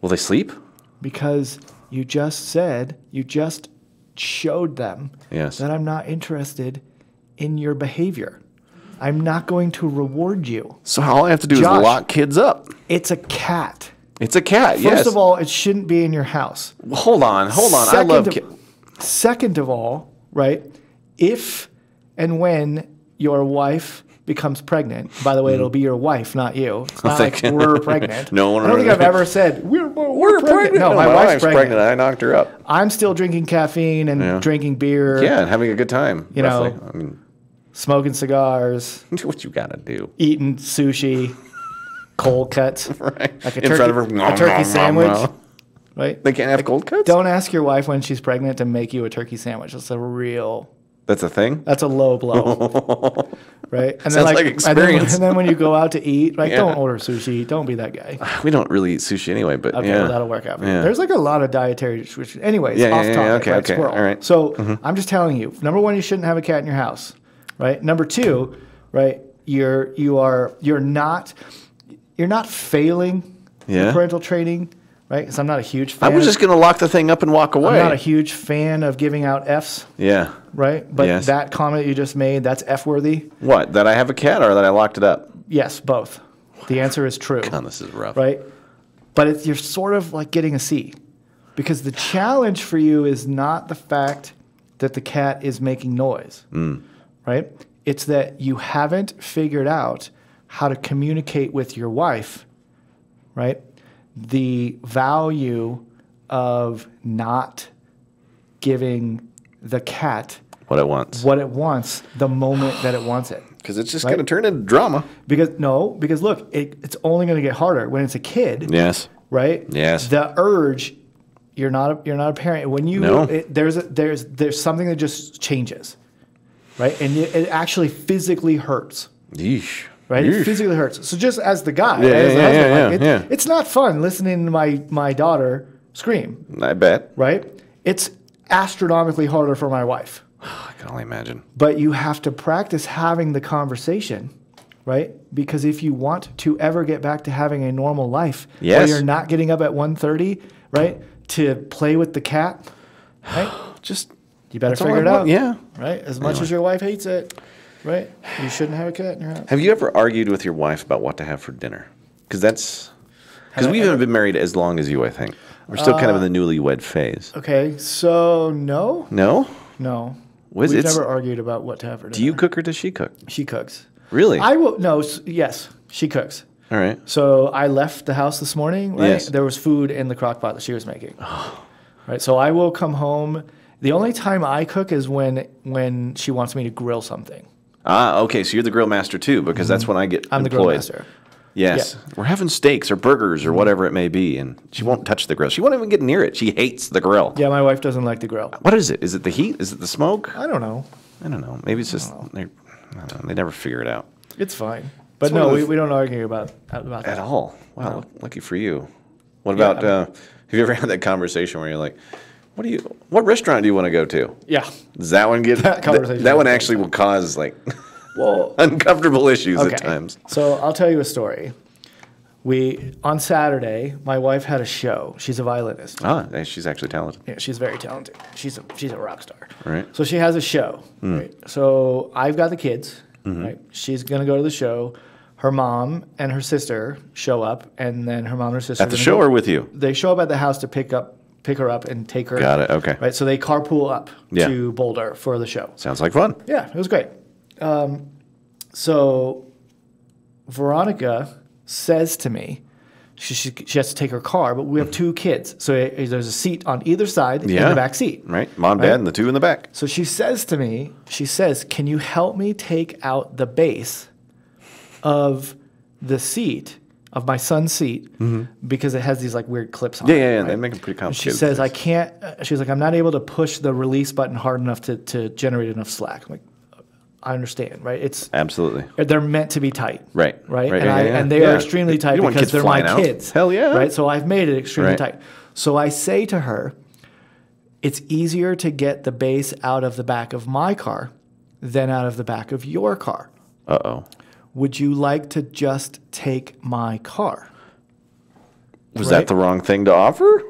Will they sleep?
because you just said, you just showed them
Yes.
that I'm not interested in your behavior. I'm not going to reward you.
So all I have to do
Josh.
is lock kids up.
It's a cat.
It's a cat.
First
yes.
of all, it shouldn't be in your house.
hold on. Hold on. I love
of-
kids.
Second of all, right? If and when your wife becomes pregnant, by the way, it'll be your wife, not you. It's not like we're pregnant. *laughs*
No one
I don't think I've ever said we're, we're, pregnant. No, my, wife's, pregnant.
I knocked her up.
I'm still drinking caffeine and
Yeah.
drinking beer,
Yeah, and having a good time.
You know.
I mean,
smoking cigars, *laughs*
what you gotta do,
eating sushi, cold cuts, *laughs*
right?
like a
In front of her,
turkey, a turkey sandwich, right?
They can't have cold cuts.
Don't ask your wife when she's pregnant to make you a turkey sandwich. That's a real,
That's a thing.
that's a low blow, *laughs* right? And
Sounds like
And then,
experience.
and then when you go out to eat, like,
Yeah.
don't order sushi. Don't be that guy. *sighs*
We don't really eat sushi anyway, but
Okay,
yeah,
well, that'll work out. For you.
Yeah.
There's like a lot of dietary restrictions. Anyways,
Yeah,
off
yeah,
topic.
okay,
right?
okay,
Squirrel.
all right.
So mm-hmm. I'm just telling you. Number one, you shouldn't have a cat in your house, right? Number two, right? You're you are you're not you're not failing
Yeah.
in parental training, right? Because I'm not a huge fan.
I
was
just gonna lock the thing up and walk away.
I'm not a huge fan of giving out Fs,
yeah.
right? But
Yes.
that comment you just made, that's F worthy.
What? That I have a cat or that I locked it up?
Yes, both. The answer is true.
God, this is rough.
right? But it's, you're sort of like getting a C because the challenge for you is not the fact that the cat is making noise, hmm. right? It's that you haven't figured out how to communicate with your wife, right? The value of not giving the cat
What it wants.
what it wants the moment that it wants it.
Because it's just
Right?
gonna turn into drama.
Because no, because look, it, it's only going to get harder when it's a kid
Yes.
right?
Yes.
The urge, you're not a, you're not a parent. When you
No.
it, there's a, there's there's something that just changes, right? And it, it actually physically hurts,
Yeesh.
Right? It physically hurts. So just as the guy,
Yeah,
right, as the
yeah,
husband,
yeah,
like,
yeah,
it-
yeah.
it's not fun listening to my my daughter scream,
I bet.
right? It's astronomically harder for my wife. *sighs*
I can only imagine.
But you have to practice having the conversation, right? Because if you want to ever get back to having a normal life,
yes.
where you're not getting up at 1.30, right, to play with the cat, right? *sighs*
Just
You better figure it out.
yeah.
Right? As much as your wife hates it, right? You shouldn't have a cat in your house.
Have you ever argued with your wife about what to have for dinner? Because that's because we haven't been married as long as you. I think we're still kind of
Uh,
in the newlywed phase.
Okay, so no,
No,
no.
Was
We've
it's-
never argued about what to have for dinner.
do you cook or does she cook?
She cooks.
Really?
I will. No. s- Yes, she cooks.
All right.
So I left the house this morning. Right?
Yes.
There was food in the crock pot that she was making. *sighs* right. So I will come home. The only time I cook is when when she wants me to grill something.
Ah, okay. So you're the grill master too, because that's when I get
Mm-hmm. I'm the grill master.
Yes, we're having steaks or burgers or whatever it may be, and she won't touch the grill. She won't even get near it. She hates the grill.
Yeah, my wife doesn't like the grill.
What is it? Is it the heat? Is it the smoke?
I don't know.
I don't know. Maybe it's just they're, I don't know. They never figure it out
It's fine. But
It's
no, we, we don't argue about about
at
that.
all. Wow, luck- lucky for you. What
Yeah,
about?
I
uh, have you ever *laughs* had that conversation where you're like, "What do you? What restaurant do you want to go to?"
Yeah.
Does that one get
That conversation
That,
is
one actually will cause like. *laughs*
Well,
uncomfortable issues
okay.
at times.
So I'll tell you a story. We on Saturday, my wife had a show. She's a violinist.
Ah, she's actually talented.
Yeah, she's very talented. She's a she's a rock star.
Right.
So she has a show.
Hmm.
Right. So I've got the kids.
Mm-hmm.
Right. She's gonna go to the show. Her mom and her sister show up, and then her mom and her sister
At the show
go-
or with you?
they show up at the house to pick up pick her up and take her.
Got it. Okay.
Right. So they carpool up
Yeah.
to Boulder for the show.
Sounds like fun.
Yeah, it was great. Um, so Veronica says to me, she, she, she has to take her car, but we have two kids. So uh, there's a seat on either side in the back seat.
Right. Mom,
Right.
dad, and the two in the back.
So she says to me, she says, Can you help me take out the base of the seat, of my son's seat, because it has these like weird clips on.
Yeah,
it?
yeah, yeah.
right?
They make them pretty
And she says, I can't, uh, she's like, I'm not able to push the release button hard enough to, to generate enough slack. I'm like, I understand, right? It's
Absolutely.
they're meant to be tight,
Right.
Right,
Right,
and,
yeah,
I,
yeah,
and they
Yeah.
are extremely tight because they're my
out.
kids.
Hell yeah.
right. So I've made it extremely
Right.
tight. So I say to her, it's easier to get the base out of the back of my car than out of the back of your car.
Uh oh.
Would you like to just take my car?
Was
Right.
that the wrong thing to offer?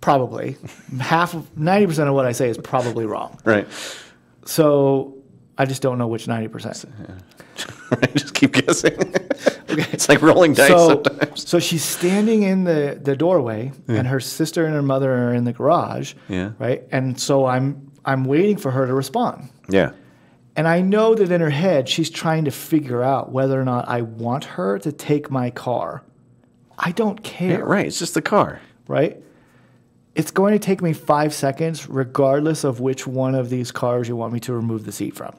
Probably. Half of 90% of what I say is probably wrong.
Right.
So I just don't know which 90%.
right. *laughs* Just keep guessing. *laughs* It's like rolling dice
so,
sometimes.
so she's standing in the, the doorway and her sister and her mother are in the garage.
Yeah.
Right. And so I'm I'm waiting for her to respond.
Yeah.
And I know that in her head she's trying to figure out whether or not I want her to take my car. I don't
Yeah.
care.
Right. It's just the car.
right? It's going to take me five seconds, regardless of which one of these cars you want me to remove the seat from.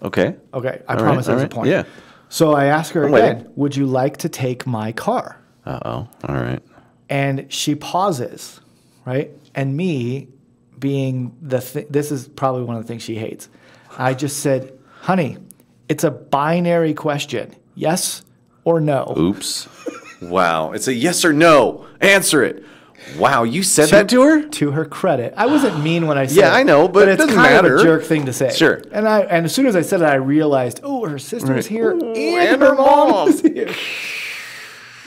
Okay.
Okay, I
All right,
promise
all
there's
right,
a point.
yeah.
So I ask her
I'm
again,
waiting.
would you like to take my car?
Uh oh. All right.
And she pauses, right? And me, being the th- this is probably one of the things she hates. I just said, honey, it's a binary question, yes or no.
Oops. wow. It's a yes or no. Answer it. Wow. You said that to her?
to her credit, I wasn't mean when I said
Yeah,
it,
I know, but it
it's
doesn't
kind of
matter.
a jerk thing to say.
Sure.
And I and as soon as I said it, I realized, oh, her sister's
Right.
here
Ooh,
and,
and
her
her
mom
mom.
is here.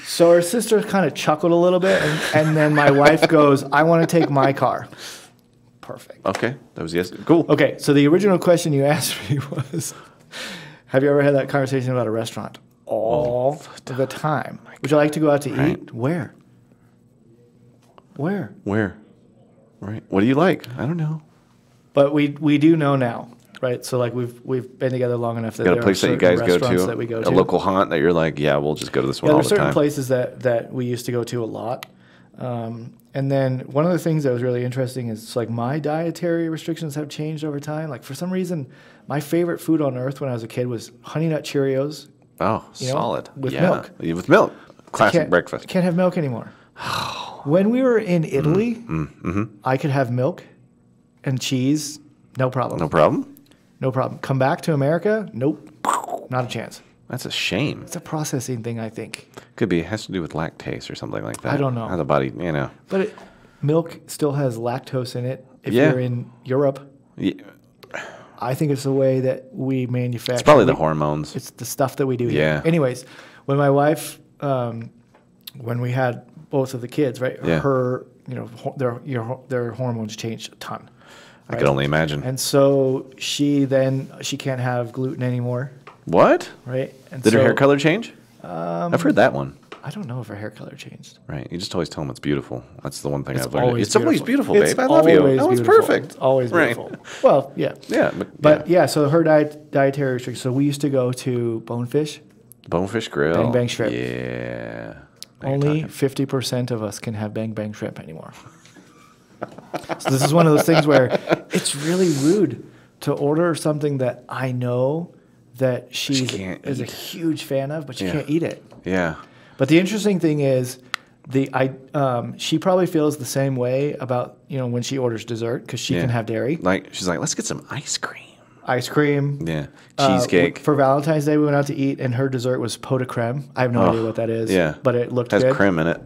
So her sister kind of chuckled a little bit, and, and then my wife goes, "I want to take my car." Perfect.
Okay. That was yes. Cool.
Okay, so the original question you asked *laughs* me was, "Have you ever had that conversation about a restaurant?" All the time. Would you like to go out to
Right.
eat? Where? Where?
Where? Right. What do you like? I don't know.
But we we do know now, right? So like we've we've been together long enough that
Got a place that you guys go to?
that we go to, a
local haunt that you're like, yeah, we'll just go to this one
yeah,
all
there's
the
certain
time.
places that that we used to go to a lot. Um, and then one of the things that was really interesting is like my dietary restrictions have changed over time. Like for some reason, my favorite food on earth when I was a kid was Honey Nut Cheerios.
Oh,
You know,
solid.
with
yeah.
milk.
With milk. Classic breakfast.
Can't have milk anymore. *sighs* when we were in Italy,
Mm, mm-hmm.
I could have milk and cheese, no problem.
No problem.
No problem. Come back to America, nope, not a chance.
That's a shame.
It's a processing thing, I think.
Could be. It has to do with lactase or something like that.
I don't know.
How the body, you know.
But it, milk still has lactose in it. If
Yeah.
you're in Europe,
Yeah,
I think it's the way that we manufacture.
It's probably the
we-
hormones.
It's the stuff that we do
Yeah.
Anyways, when my wife, um, when we had both of the kids, right?
Yeah.
Her, you know, their your, their hormones changed a ton.
I could only imagine.
And so she then she can't have gluten anymore,
what?
right? And
Did her hair color change?
Um,
I've heard that one.
I don't know if her hair color changed.
Right. You just always tell them it's beautiful. That's the one thing
It's
I've learned. it's always beautiful,
It's
babe. I love you.
always
No, it's
beautiful.
perfect.
It's always
Right.
beautiful. Well, yeah.
Yeah, but,
But
yeah.
yeah, so her diet, dietary restrictions. So we used to go to Bonefish.
Bonefish Grill.
Bang Bang Shrimp.
Yeah. Now
Only fifty percent of us can have Bang Bang Shrimp anymore. *laughs* so this is one of those things where it's really rude to order something that I know that she is a huge fan of, but she
Yeah.
can't eat it.
Yeah.
But the interesting thing is, the I um, she probably feels the same way about you know when she orders dessert because she
Yeah.
can have dairy,
Like she's like, let's get some ice cream.
ice cream,
Yeah.
Uh,
Cheesecake.
for Valentine's Day, we went out to eat, and her dessert was pot de creme. I have no
Oh,
idea what that is.
yeah.
but it looked
has
good.
creme in it.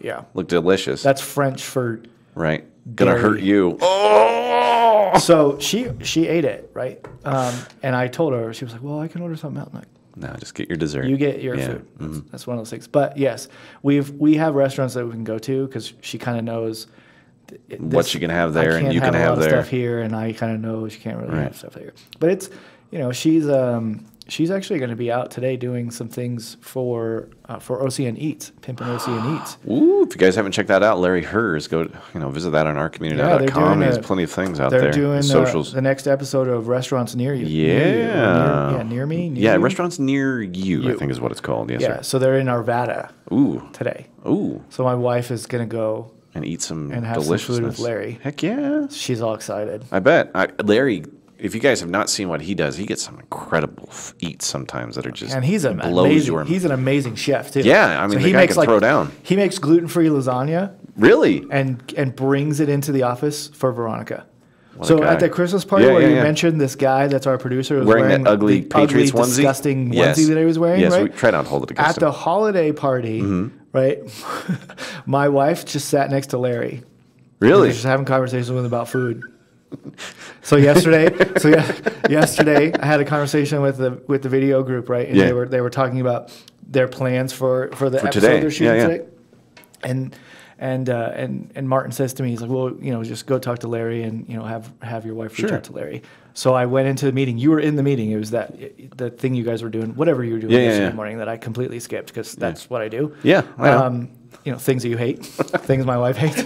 Yeah,
Looked delicious.
that's French for
right. Gonna
dairy.
hurt you. Oh!
So she she ate it right, um, and I told her she was like, "Well, I can order something else." I'm like,
No, just get your dessert.
you get your
Yeah.
food. That's, that's one of those things. But yes, we've we have restaurants that we can go to because she kind of knows th-
What she can have there and
can't
you can
a
have
lot of
there.
stuff here, and I kind of know she can't really
Right.
have stuff here. But it's you know she's um she's actually going to be out today doing some things for uh, for OCN Eats, pimping OCN Eats. *gasps*
Ooh, if you guys haven't checked that out, Larry Hers, go you know visit that on
Yeah, they're
ourcommunity.com. has
a-
plenty of things out there.
They're
there.
doing uh,
socials.
the next episode of restaurants near you. Near you,
yeah.
near, yeah, near me. Near
yeah,
you?
restaurants near you, I think is what it's called. Yes,
Yeah, so they're in Arvada.
Ooh,
today.
ooh,
So my wife is gonna go.
and eat some
And have some food with Larry.
Heck yeah.
She's all excited.
I bet. I, Larry, if you guys have not seen what he does, he gets some incredible f- eats sometimes that are just
And he's an
blows
amazing.
your
He's an amazing chef too.
Yeah, I mean, the guy can throw down.
He makes gluten free lasagna
really.
and and brings it into the office for Veronica.
What
so at the Christmas party
Yeah,
where
yeah,
you
yeah.
mentioned this guy that's our producer was
Wearing,
wearing,
that ugly Patriots
ugly,
onesie,
disgusting
yes.
onesie that he was wearing,
Yes,
right?
we try not to hold it against
at
him. Mm-hmm.
the holiday party, right? *laughs* my wife just sat next to Larry.
really?
Just having conversations with him about food. *laughs* So yesterday, so yeah, yesterday I had a conversation with the with the video group, right? And
Yeah.
they were they were talking about their plans for for the
For
episode
today.
they're shooting
Yeah, yeah.
today. And and uh, and and Martin says to me, he's like, well, you know, just go talk to Larry and you know have have your wife reach
Sure.
out to Larry. So I went into the meeting. You were in the meeting. It was that the thing you guys were doing, whatever you were doing
Yeah,
yesterday
yeah.
morning that I completely skipped because that's what I do.
Yeah, I.
Um, you know, things that you hate, *laughs* things my wife hates.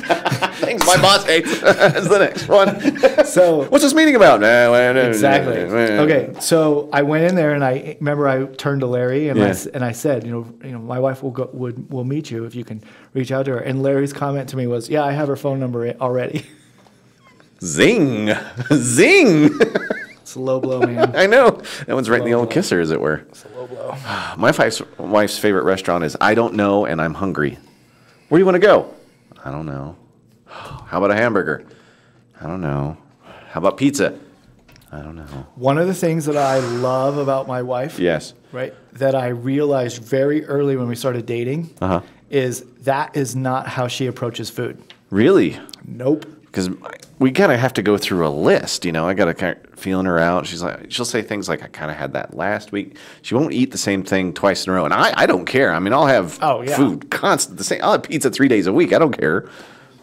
Thanks, my boss hates. *laughs* *laughs* That's the next one.
So
What's this meeting about? Nah, well, no,
Exactly. Okay, so I went in there and I remember I turned to Larry and I
Yeah.
s and I said, you know, you know, my wife will go, would will meet you if you can reach out to her. And Larry's comment to me was, "Yeah, I have her phone number already."
Zing, zing.
it's a low blow, man.
I know that one's right in the old
blow.
kisser, as it were.
It's a low blow. *sighs*
My wife's, wife's favorite restaurant is I don't know and I'm hungry. Where do you want to go? I don't know. How about a hamburger? I don't know. How about pizza? I don't know.
One of the things that I love about my wife,
Yes.
right, that I realized very early when we started dating,
Uh-huh.
is that is not how she approaches food.
Really?
Nope.
Because we kind of have to go through a list, you know. I got to kind of feeling her out. She's like, she'll say things like, "I kind of had that last week." She won't eat the same thing twice in a row, and I, I don't care. I mean, I'll have
Oh, yeah.
food constant. The same. I'll have pizza three days a week. I don't care.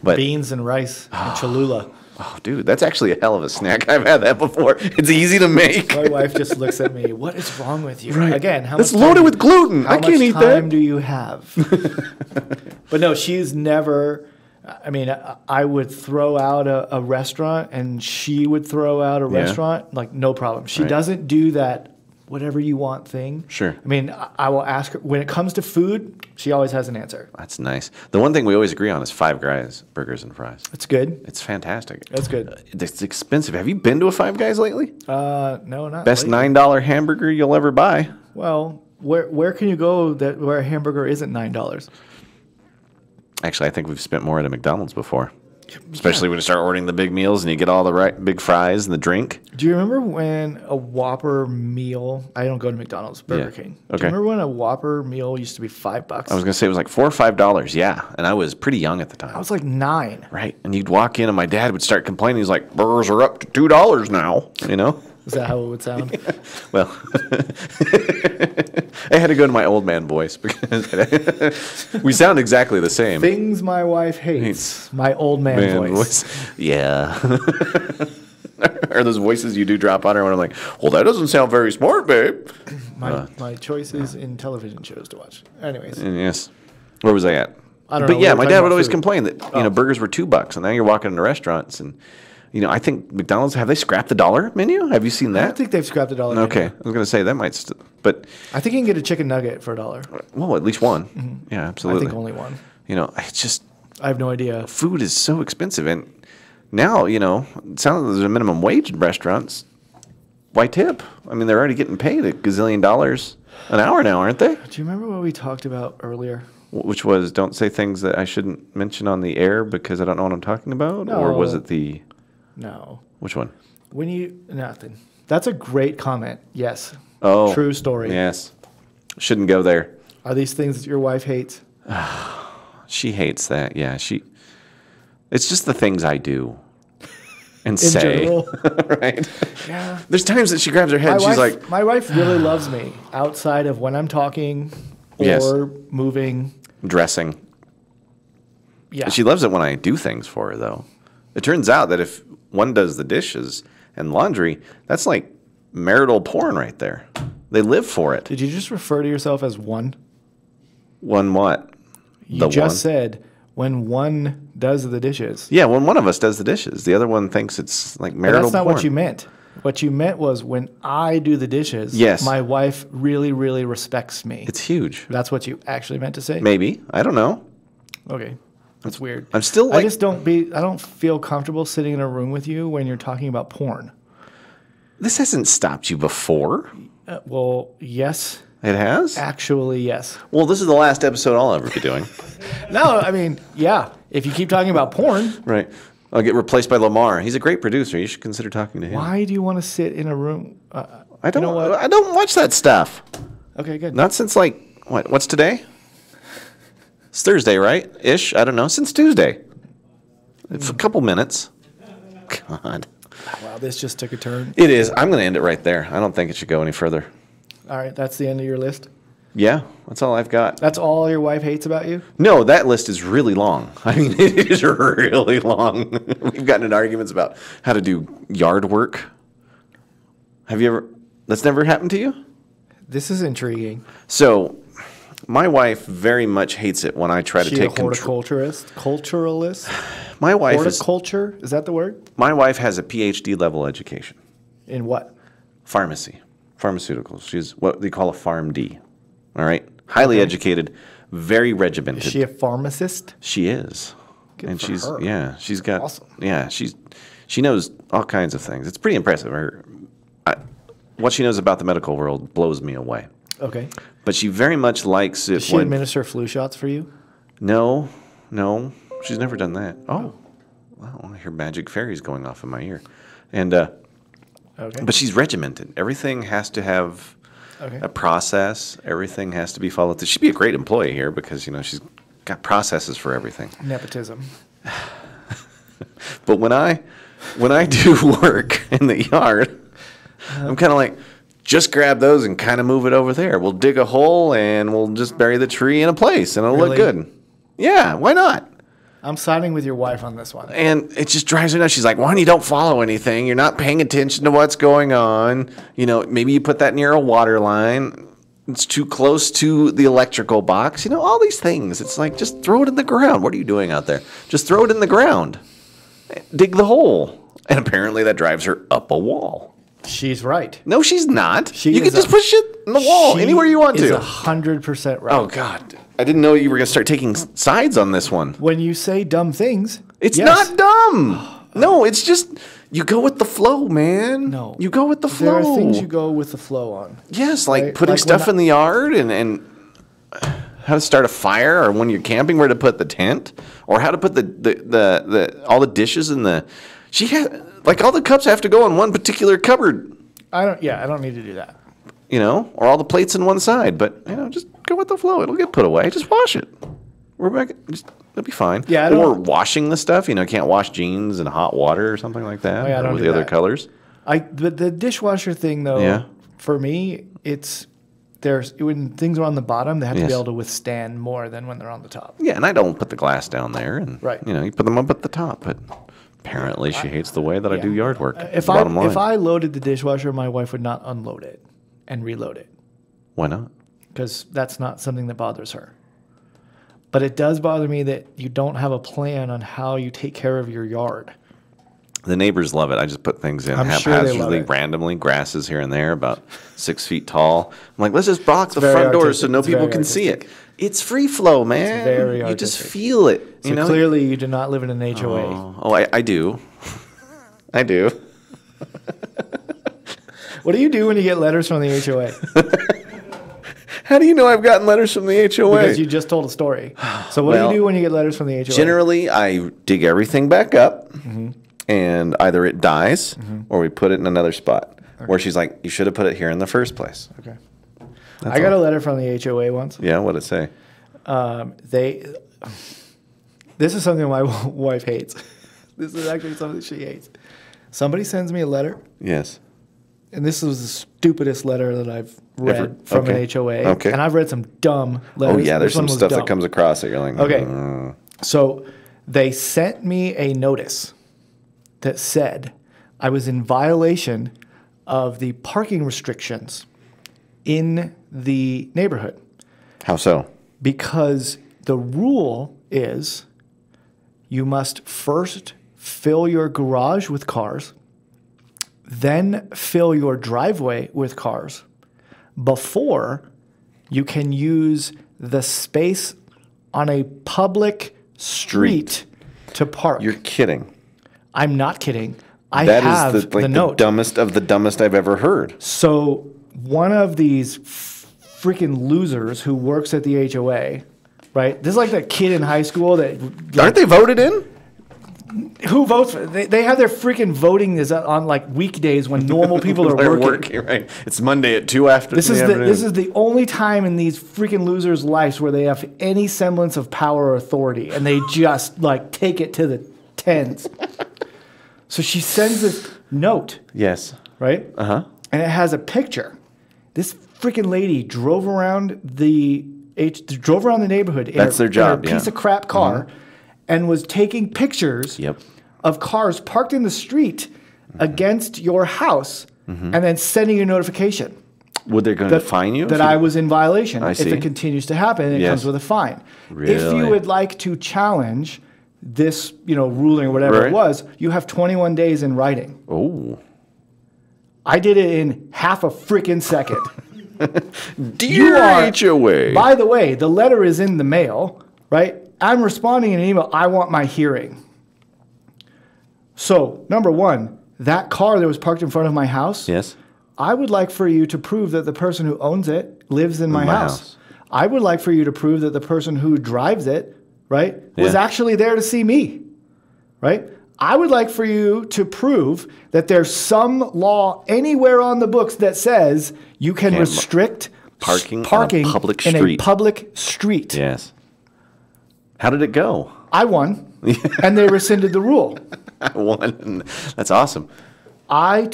But
Beans and rice and ah. Cholula.
oh, dude, that's actually a hell of a snack. *laughs* I've had that before. It's easy to make.
My wife just looks at me. What is wrong with you?
Right.
Again, how
That's
much
loaded
time-
with gluten. I can't eat that.
How much time do you have? *laughs* but no, she's never. I mean, I, would throw out a, a restaurant, and she would throw out a
Yeah.
restaurant, like no problem. She
Right.
doesn't do that. Whatever you want thing.
Sure.
I mean, I, will ask her when it comes to food. She always has an answer.
That's nice. The one thing we always agree on is Five Guys burgers and fries.
It's good.
It's fantastic.
That's good.
Uh, It's expensive. Have you been to a Five Guys lately?
Uh, no, not
Best
lately.
nine dollar hamburger you'll ever buy.
Well, where where can you go that where a hamburger isn't nine dollars?
Actually, I think we've spent more at a McDonald's before. Especially when you start ordering the big meals and you get all the right big fries and the drink.
Do you remember when a Whopper meal? I don't go to McDonald's, Burger
Yeah.
King.
Okay.
Do you remember when a Whopper meal used to be five bucks?
I was gonna say it was like four or five dollars, yeah. And I was pretty young at the time.
I was like nine.
right. And you'd walk in and my dad would start complaining. He's like, Burgers are up to two dollars now, you know?
Is that how it would sound? *laughs*
Well, *laughs* I had to go to my old man voice because *laughs* we sound exactly the same.
Things my wife hates. My old man,
Man
voice.
voice. Yeah. Are those voices you do drop on her when I'm like, well, that doesn't sound very smart, babe?
My
Uh.
my choices in television shows to watch. Anyways,
yes. Where was I at?
I don't
but
know, we
yeah,
were
my dad would always
food.
complain that you know
Oh.
burgers were two bucks, and now you're walking into restaurants, and you know I think McDonald's have they scrapped the dollar menu? Have you seen that?
I don't think they've scrapped the dollar. Menu.
Okay,
menu.
I was gonna say that might, st- but
I think you can get a chicken nugget for a dollar.
well, at least one. Yeah,
Mm-hmm. I
absolutely.
think only one.
You know, it's just
I have no idea.
food is so expensive, and now you know it sounds like there's a minimum wage in restaurants. Why tip? I mean, they're already getting paid a gazillion dollars an hour now, aren't they?
Do you remember what we talked about earlier?
Which was don't say things that I shouldn't mention on the air because I don't know what I'm talking about, or was it the
No.
which one?
When you nothing. That's a great comment. Yes.
Oh,
True story.
Yes, shouldn't go there.
Are these things that your wife hates? *sighs*
She hates that. Yeah, she. It's just the things I do *laughs* and say.
general. *laughs*
right?
Yeah.
There's times that she grabs her
My
head. She's
wife,
like,
my wife really *sighs* loves me outside of when I'm talking or
Yes.
moving.
dressing.
Yeah.
She loves it when I do things for her, though. It turns out that if one does the dishes and laundry, that's like marital porn right there. They live for it.
Did you just refer to yourself as one?
One what?
You
The
just
one?
said when one does the dishes.
Yeah, when one of us does the dishes, the other one thinks it's like
But
marital
that's not
porn.
what you meant. What you meant was when I do the dishes,
Yes.
my wife really, really respects me.
It's huge.
That's what you actually meant to say?
Maybe. I don't know.
Okay. That's weird.
I'm still
I just don't be I don't feel comfortable sitting in a room with you when you're talking about porn.
this hasn't stopped you before.
Uh, well, yes.
It has?
Actually, yes.
Well, this is the last episode I'll ever be doing. *laughs*
No, I mean, yeah. If you keep talking about porn,
right. I'll get replaced by Lamar. He's a great producer. You should consider talking to him.
why do you want to sit in a room? Uh,
I don't
know what?
I don't watch that stuff.
okay, good.
Not since like what? What's today? It's Thursday, right? Ish. I don't know. Since Tuesday. It's a hmm. couple minutes. *laughs* God.
Wow, this just took a turn.
It is. I'm going to end it right there. I don't think it should go any further.
All right, that's the end of your list.
Yeah, that's all I've got.
That's all your wife hates about you?
No, that list is really long. *laughs* I mean, it is really long. *laughs* We've gotten in arguments about how to do yard work. Have you ever? That's never happened to you?
This is intriguing.
So, my wife very much hates it when I try to
She a
take control.
horticulturist, culturalist, *sighs*
My wife is.
horticulture. Is that the word?
My wife has a PhD level education,
In what?
pharmacy, pharmaceuticals. She's what they call a PharmD. All right, highly educated, very regimented.
Is she a pharmacist?
She is. and
for
she's
her.
yeah, she's got
Awesome.
yeah, she's she knows all kinds of things. It's pretty impressive. Her I, what she knows about the medical world blows me away.
Okay.
But she very much likes it
Does she
when
administer flu shots for you?
no, no, she's never done that. Oh, wow, I hear magic fairies going off in my ear, and uh,
Okay.
but she's regimented. Everything has to have
Okay.
a process. Everything has to be followed. through. She'd be a great employee here because you know she's got processes for everything.
Nepotism. *laughs*
But when I when I do *laughs* work in the yard, I'm kind of like, just grab those and kind of move it over there. We'll dig a hole and we'll just bury the tree in a place and it'll look good. Yeah, why not?
I'm siding with your wife on this one.
And it just drives her nuts. She's like, one, you don't follow anything. You're not paying attention to what's going on. You know, maybe you put that near a water line. It's too close to the electrical box. You know, all these things. It's like, just throw it in the ground. What are you doing out there? Just throw it in the ground. Dig the hole. And apparently that drives her up a wall.
She's right.
No, she's not.
She
you can just
a-
push it in the wall anywhere you want to.
hundred percent right.
oh, God. I didn't know you were going to start taking sides on this one.
When you say dumb things,
It's
yes.
not dumb. *sighs* No, it's just you go with the flow, man.
No.
you go with the flow.
There are things you go with the flow on.
yes, like
Right,
putting
like
stuff in the yard and and *sighs* how to start a fire, or when you're camping, where to put the tent, or how to put the the the, the all the dishes in the. She had like all the cups have to go in one particular cupboard,
I don't. Yeah, I don't need to do that.
you know, or all the plates in one side. But you know, just go with the flow. It'll get put away. Just wash it. We're back. Just, it'll be fine.
Yeah, I
or washing the stuff. You know, can't wash jeans in hot water or something like that.
Oh, yeah, I don't
with
do
the other colors.
I but the dishwasher thing though.
Yeah.
For me, it's there's when things are on the bottom, they have to be able to withstand more than when they're on the top.
Yeah, and I don't put the glass down there, and
Right.
you know, you put them up at the top. But apparently, she hates the way that I do yard work.
If I
line.
if I loaded the dishwasher, my wife would not unload it and reload it
why not?
because that's not something that bothers her. But it does bother me that you don't have a plan on how you take care of your yard.
The neighbors love it. I just put things in
I'm sure
haphazardly,
it.
randomly, grasses here and there, about six feet tall. I'm like, let's just block the
very
front door so no
It's
people can see it. It's free flow, man.
very
you just feel it.
So
you know.
clearly, you do not live in an HOA.
oh, oh, I, I do. *laughs* I do. *laughs*
What do you do when you get letters from the HOA? *laughs*
How do you know I've gotten letters from the HOA?
Because you just told a story. So what
Well,
do you do when you get letters from the HOA?
Generally, I dig everything back up,
Mm-hmm.
and either it dies or we put it in another spot. Where she's like, "You should have put it here in the first place."
Okay. I got a letter from the HOA once.
Yeah, what'd it say?
Um, they This is something my *laughs* wife hates. this is actually something she hates. Somebody sends me a letter,
Yes.
and this was the stupidest letter that I've read
Ever-
from
okay.
an HOA.
Okay.
And I've read some dumb letters.
Oh yeah, there's some stuff
dumb.
that comes across that you're like,
Okay.
"Mm."
So they sent me a notice that said I was in violation of the parking restrictions in the neighborhood
How so?
because the rule is you must first fill your garage with cars, then fill your driveway with cars before you can use the space on a public street, to park.
You're kidding.
I'm not kidding. I
That
have
is the, like,
the
the,
note.
dumbest of the dumbest I've ever heard.
So one of these freaking losers who works at the HOA, right? This is like that kid in high school that
Aren't they voted in?
who votes. For, they, they have their freaking voting is on like weekdays when normal *laughs* people are working.
working, right? It's Monday at two after.
This is the,
afternoon.
this is the only time in these freaking losers' lives where they have any semblance of power or authority, and they *laughs* just like take it to the tens. so she sends this note,
yes.
right?
Uh huh.
and it has a picture. This freaking lady drove around the drove around the neighborhood. In
That's
her,
their job,
In her piece
yeah.
Of crap car, and was taking pictures
Yep.
of cars parked in the street
Mm-hmm.
against your house, and then sending you a notification
Would they going to fine you?
that I was in violation.
I
if it continues to happen, it
Yes.
comes with a fine.
Really?
If you would like to challenge this, you know, ruling or whatever
Right.
it was, you have 21 days in writing.
Oh.
I did it in half a freaking second. *laughs*
Dear
are-
HOA.
By the way, the letter is in the mail, right? I'm responding in an email. I want my hearing. So, number one, that car that was parked in front of my house,
yes.
I would like for you to prove that the person who owns it lives in my,
my
house.
house.
I would like for you to prove that the person who drives it, right, was actually there to see me, right? I would like for you to prove that there's some law anywhere on the books that says you can
Can't
restrict
Parking on a public
in
street.
a public street.
Yes. How did it go?
I won, *laughs* and they rescinded the rule.
I won. That's awesome.
I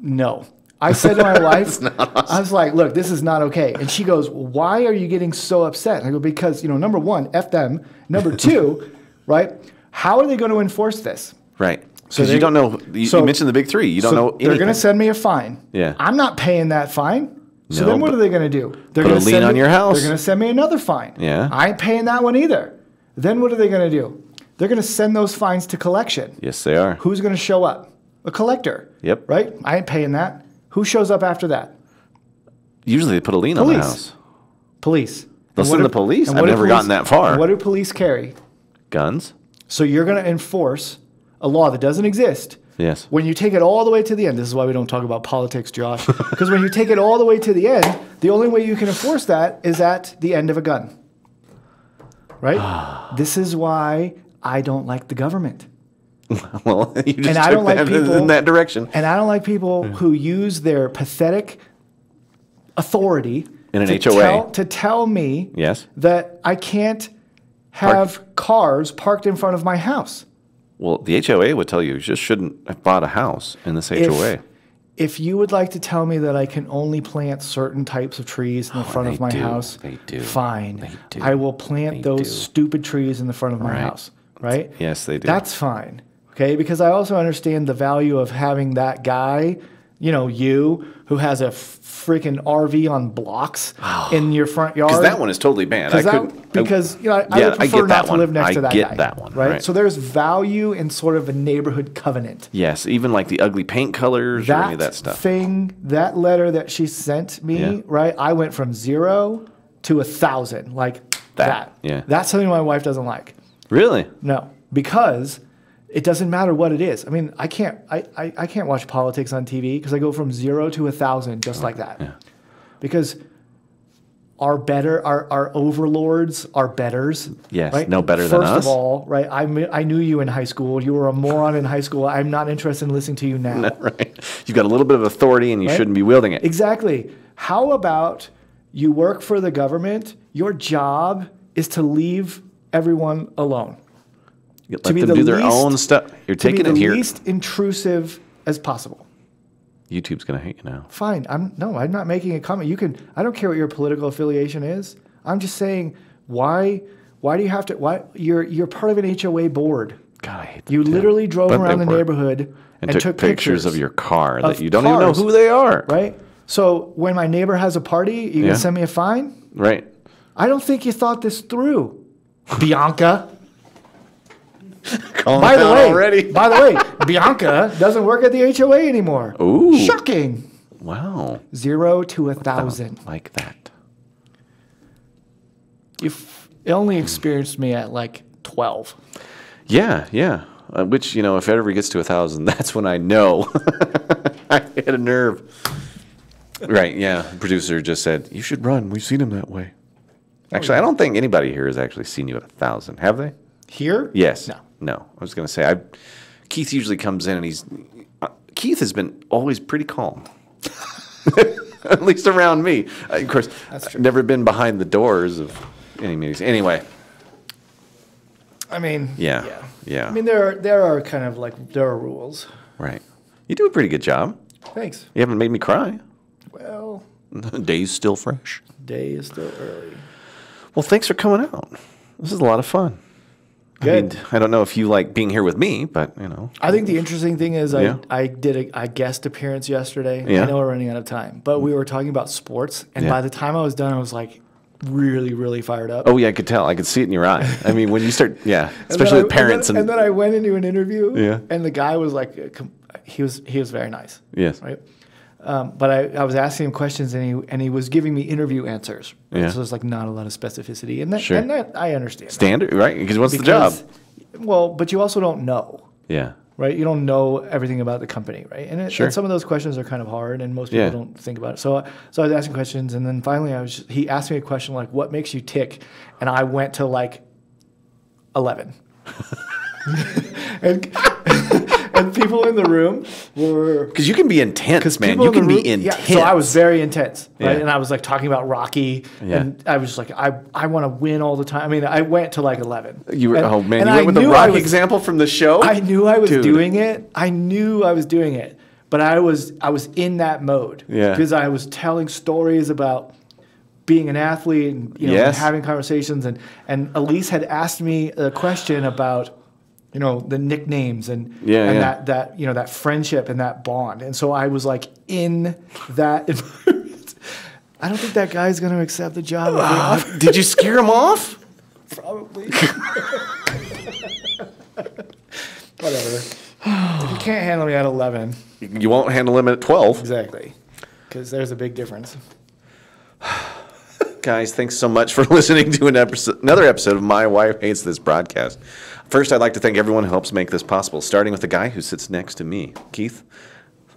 no. I said to my *laughs* wife, I was like, "Look, this is not okay." And she goes, "Why are you getting so upset?" I go, "Because you know, number one, f them. Number two, *laughs* right? How are they going to enforce this?
Right.
So
you don't know. You,
so-
you mentioned the big three. You don't
So
know
they're going to send me a fine.
Yeah.
I'm not paying that fine. So
No,
then what are they going to do? They're gonna
lien
send
on
me-
your house.
They're going to send me another fine.
Yeah.
I ain't paying that one either. Then what are they going to do? They're going to send those fines to collection.
yes, they are.
Who's going to show up? A collector.
Yep.
Right? I ain't paying that. Who shows up after that?
Usually they put a lien on the house.
Police.
They'll
And
send
do-
the police? I've never gotten that far.
What do police carry?
Guns.
So you're going to enforce a law that doesn't exist.
Yes.
When you take it all the way to the end, this is why we don't talk about politics, Josh. *laughs* Because when you take it all the way to the end, the only way you can enforce that is at the end of a gun. Right? *sighs* this is why I don't like the government. *laughs*
Well, *laughs* you just
And I don't like people-
in that direction.
And I don't like people who use their pathetic authority
In an
to
HOA.
Tell, to tell me
Yes.
that I can't have cars parked in front of my house.
Well, the HOA would tell you you just shouldn't have bought a house in this HOA.
If, if you would like to tell me that I can only plant certain types of trees in the oh, front
Oh, they
of my
do.
house,
They do.
fine.
They do.
I will plant
They
those
do.
stupid trees in the front of my
Right.
house, right?
Yes, they do.
That's fine. Okay, because I also understand the value of having that guy, you know, you who has a freaking RV on blocks *sighs* in your front yard.
Because that one is totally banned. I
Because that- because you know, I, I would prefer
that
not to
one.
live next
I
to that
get
guy.
that one,
right?
right.
So there's value in sort of a neighborhood covenant.
yes, even like the ugly paint colors or any of that stuff.
thing, that letter that she sent me,
Yeah.
right? I went from zero to a thousand, like
That,
that.
yeah.
That's something my wife doesn't like.
Really?
No, because it doesn't matter what it is. I mean, I can't, I, I, I can't watch politics on TV because I go from zero to a thousand just like that. Yeah. Because our better, our, our overlords are betters.
Yes,
right?
no better than us.
First of all, right? I, I knew you in high school. You were a moron in high school. I'm not interested in listening to you now. *laughs*
right. You've got a little bit of authority and you
Right?
shouldn't be wielding it.
Exactly. How about you work for the government? Your job is to leave everyone alone.
Let
to be
them
the
do their
least-
own stuff. You're taking it here.
least intrusive as possible.
YouTube's gonna hate you now.
Fine. I'm no, I'm not making a comment. You can I don't care what your political affiliation is. I'm just saying why why do you have to why you're you're part of an HOA board.
God, I hate
You
too.
literally drove
But
around the neighborhood
and, took, pictures, of your car
of
that you don't even know who they are.
right? So when my neighbor has a party, you
Yeah.
gonna send me a fine?
Right.
I don't think you thought this through, Bianca. *laughs* *laughs* By the way,
already.
by the way, Bianca doesn't work at the HOA anymore.
Ooh.
Shocking.
Wow.
Zero to a thousand.
Like that.
You've only experienced me at like twelve.
Yeah, yeah. Uh, which you know, if it ever gets to a thousand, *laughs* that's when I know I hit a nerve. Right. Yeah. The producer just said you should run. We've seen him that way. Actually, I don't think anybody here has actually seen you at a thousand. Have they?
Here?
Yes.
No.
No. I was going to say, I, Keith usually comes in and he's. Uh, Keith has been always pretty calm. *laughs* At least around me. Uh, of course, I've never been behind the doors of any meetings. Anyway,
I mean,
yeah. Yeah.
I mean, there are there are kind of like there are rules.
right. You do a pretty good job.
Thanks.
You haven't made me cry.
Well, *laughs*
Day's still fresh.
day is still early.
Well, thanks for coming out. This is a lot of fun.
Good.
I, mean, I don't know if you like being here with me, but you know.
I think the interesting thing is I,
Yeah.
I did a, a guest appearance yesterday.
Yeah.
I know we're running out of time, but we were talking about sports, and
Yeah.
by the time I was done, I was like really, really fired up.
Oh yeah, I could tell. I could see it in your eye. I mean, when you start, yeah, *laughs*
And
especially
I-
with parents
and
and,
then, and then I went into an interview,
Yeah.
and the guy was like, uh, he was he was very nice,
yes,
right? Um, but I, I was asking him questions, and he and he was giving me interview answers. right?
Yeah.
So there's like not a lot of specificity, and that
Sure.
and that I understand.
standard, right? Because what's the job?
Well, but you also don't know.
Yeah,
right? You don't know everything about the company, right? And, it,
Sure.
and some of those questions are kind of hard, and most people
Yeah.
don't think about it. So, so I was asking questions, and then finally, I was just, he asked me a question like, "What makes you tick?" And I went to like eleven, *laughs* and and people in the room were
because you can be intense, man. You can be intense.
Yeah, so I was very intense, right?
Yeah.
And I was like talking about Rocky,
Yeah.
and I was like, I, I want to win all the time. I mean, I went to like eleven.
You were,
And-
oh man, you
I
went with the
knew I
rock
was-
example from the show.
I knew I was
Dude.
doing it. I knew I was doing it, but I was I was in that mode
Yeah.
because I was telling stories about being an athlete and you know and
Yes.
having conversations and and Elise had asked me a question about you know the nicknames and
Yeah,
and
yeah.
that that you know that friendship and that bond and so I was like in that *laughs* environment. I don't think that guy's going to accept the job. offer-
Did you scare him off?
Probably. *laughs* Whatever. if you can't handle me at 11,
You won't handle him at twelve.
exactly. Because there's a big difference. *sighs*
Guys, thanks so much for *laughs* listening to an episode, another episode of My Wife Hates This broadcast. First, I'd like to thank everyone who helps make this possible, starting with the guy who sits next to me, Keith.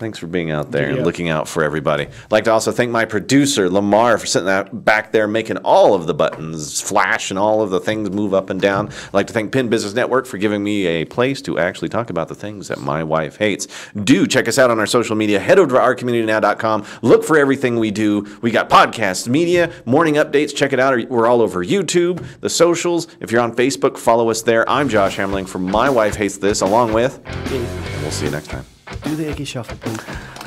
Thanks for being out there and looking out for everybody. I'd like to also thank my producer, Lamar, for sitting out back there making all of the buttons flash and all of the things move up and down. I'd like to thank Pin Business Network for giving me a place to actually talk about the things that my wife hates. Do check us out on our social media. Head over to ourcommunitynow.com. Look for everything we do. We got podcasts, media, morning updates. Check it out. We're all over YouTube, the socials. If you're on Facebook, follow us there. I'm Josh Hamling from My Wife Hates This, along with, and we'll see you next time.
Do the icky shuffle, please.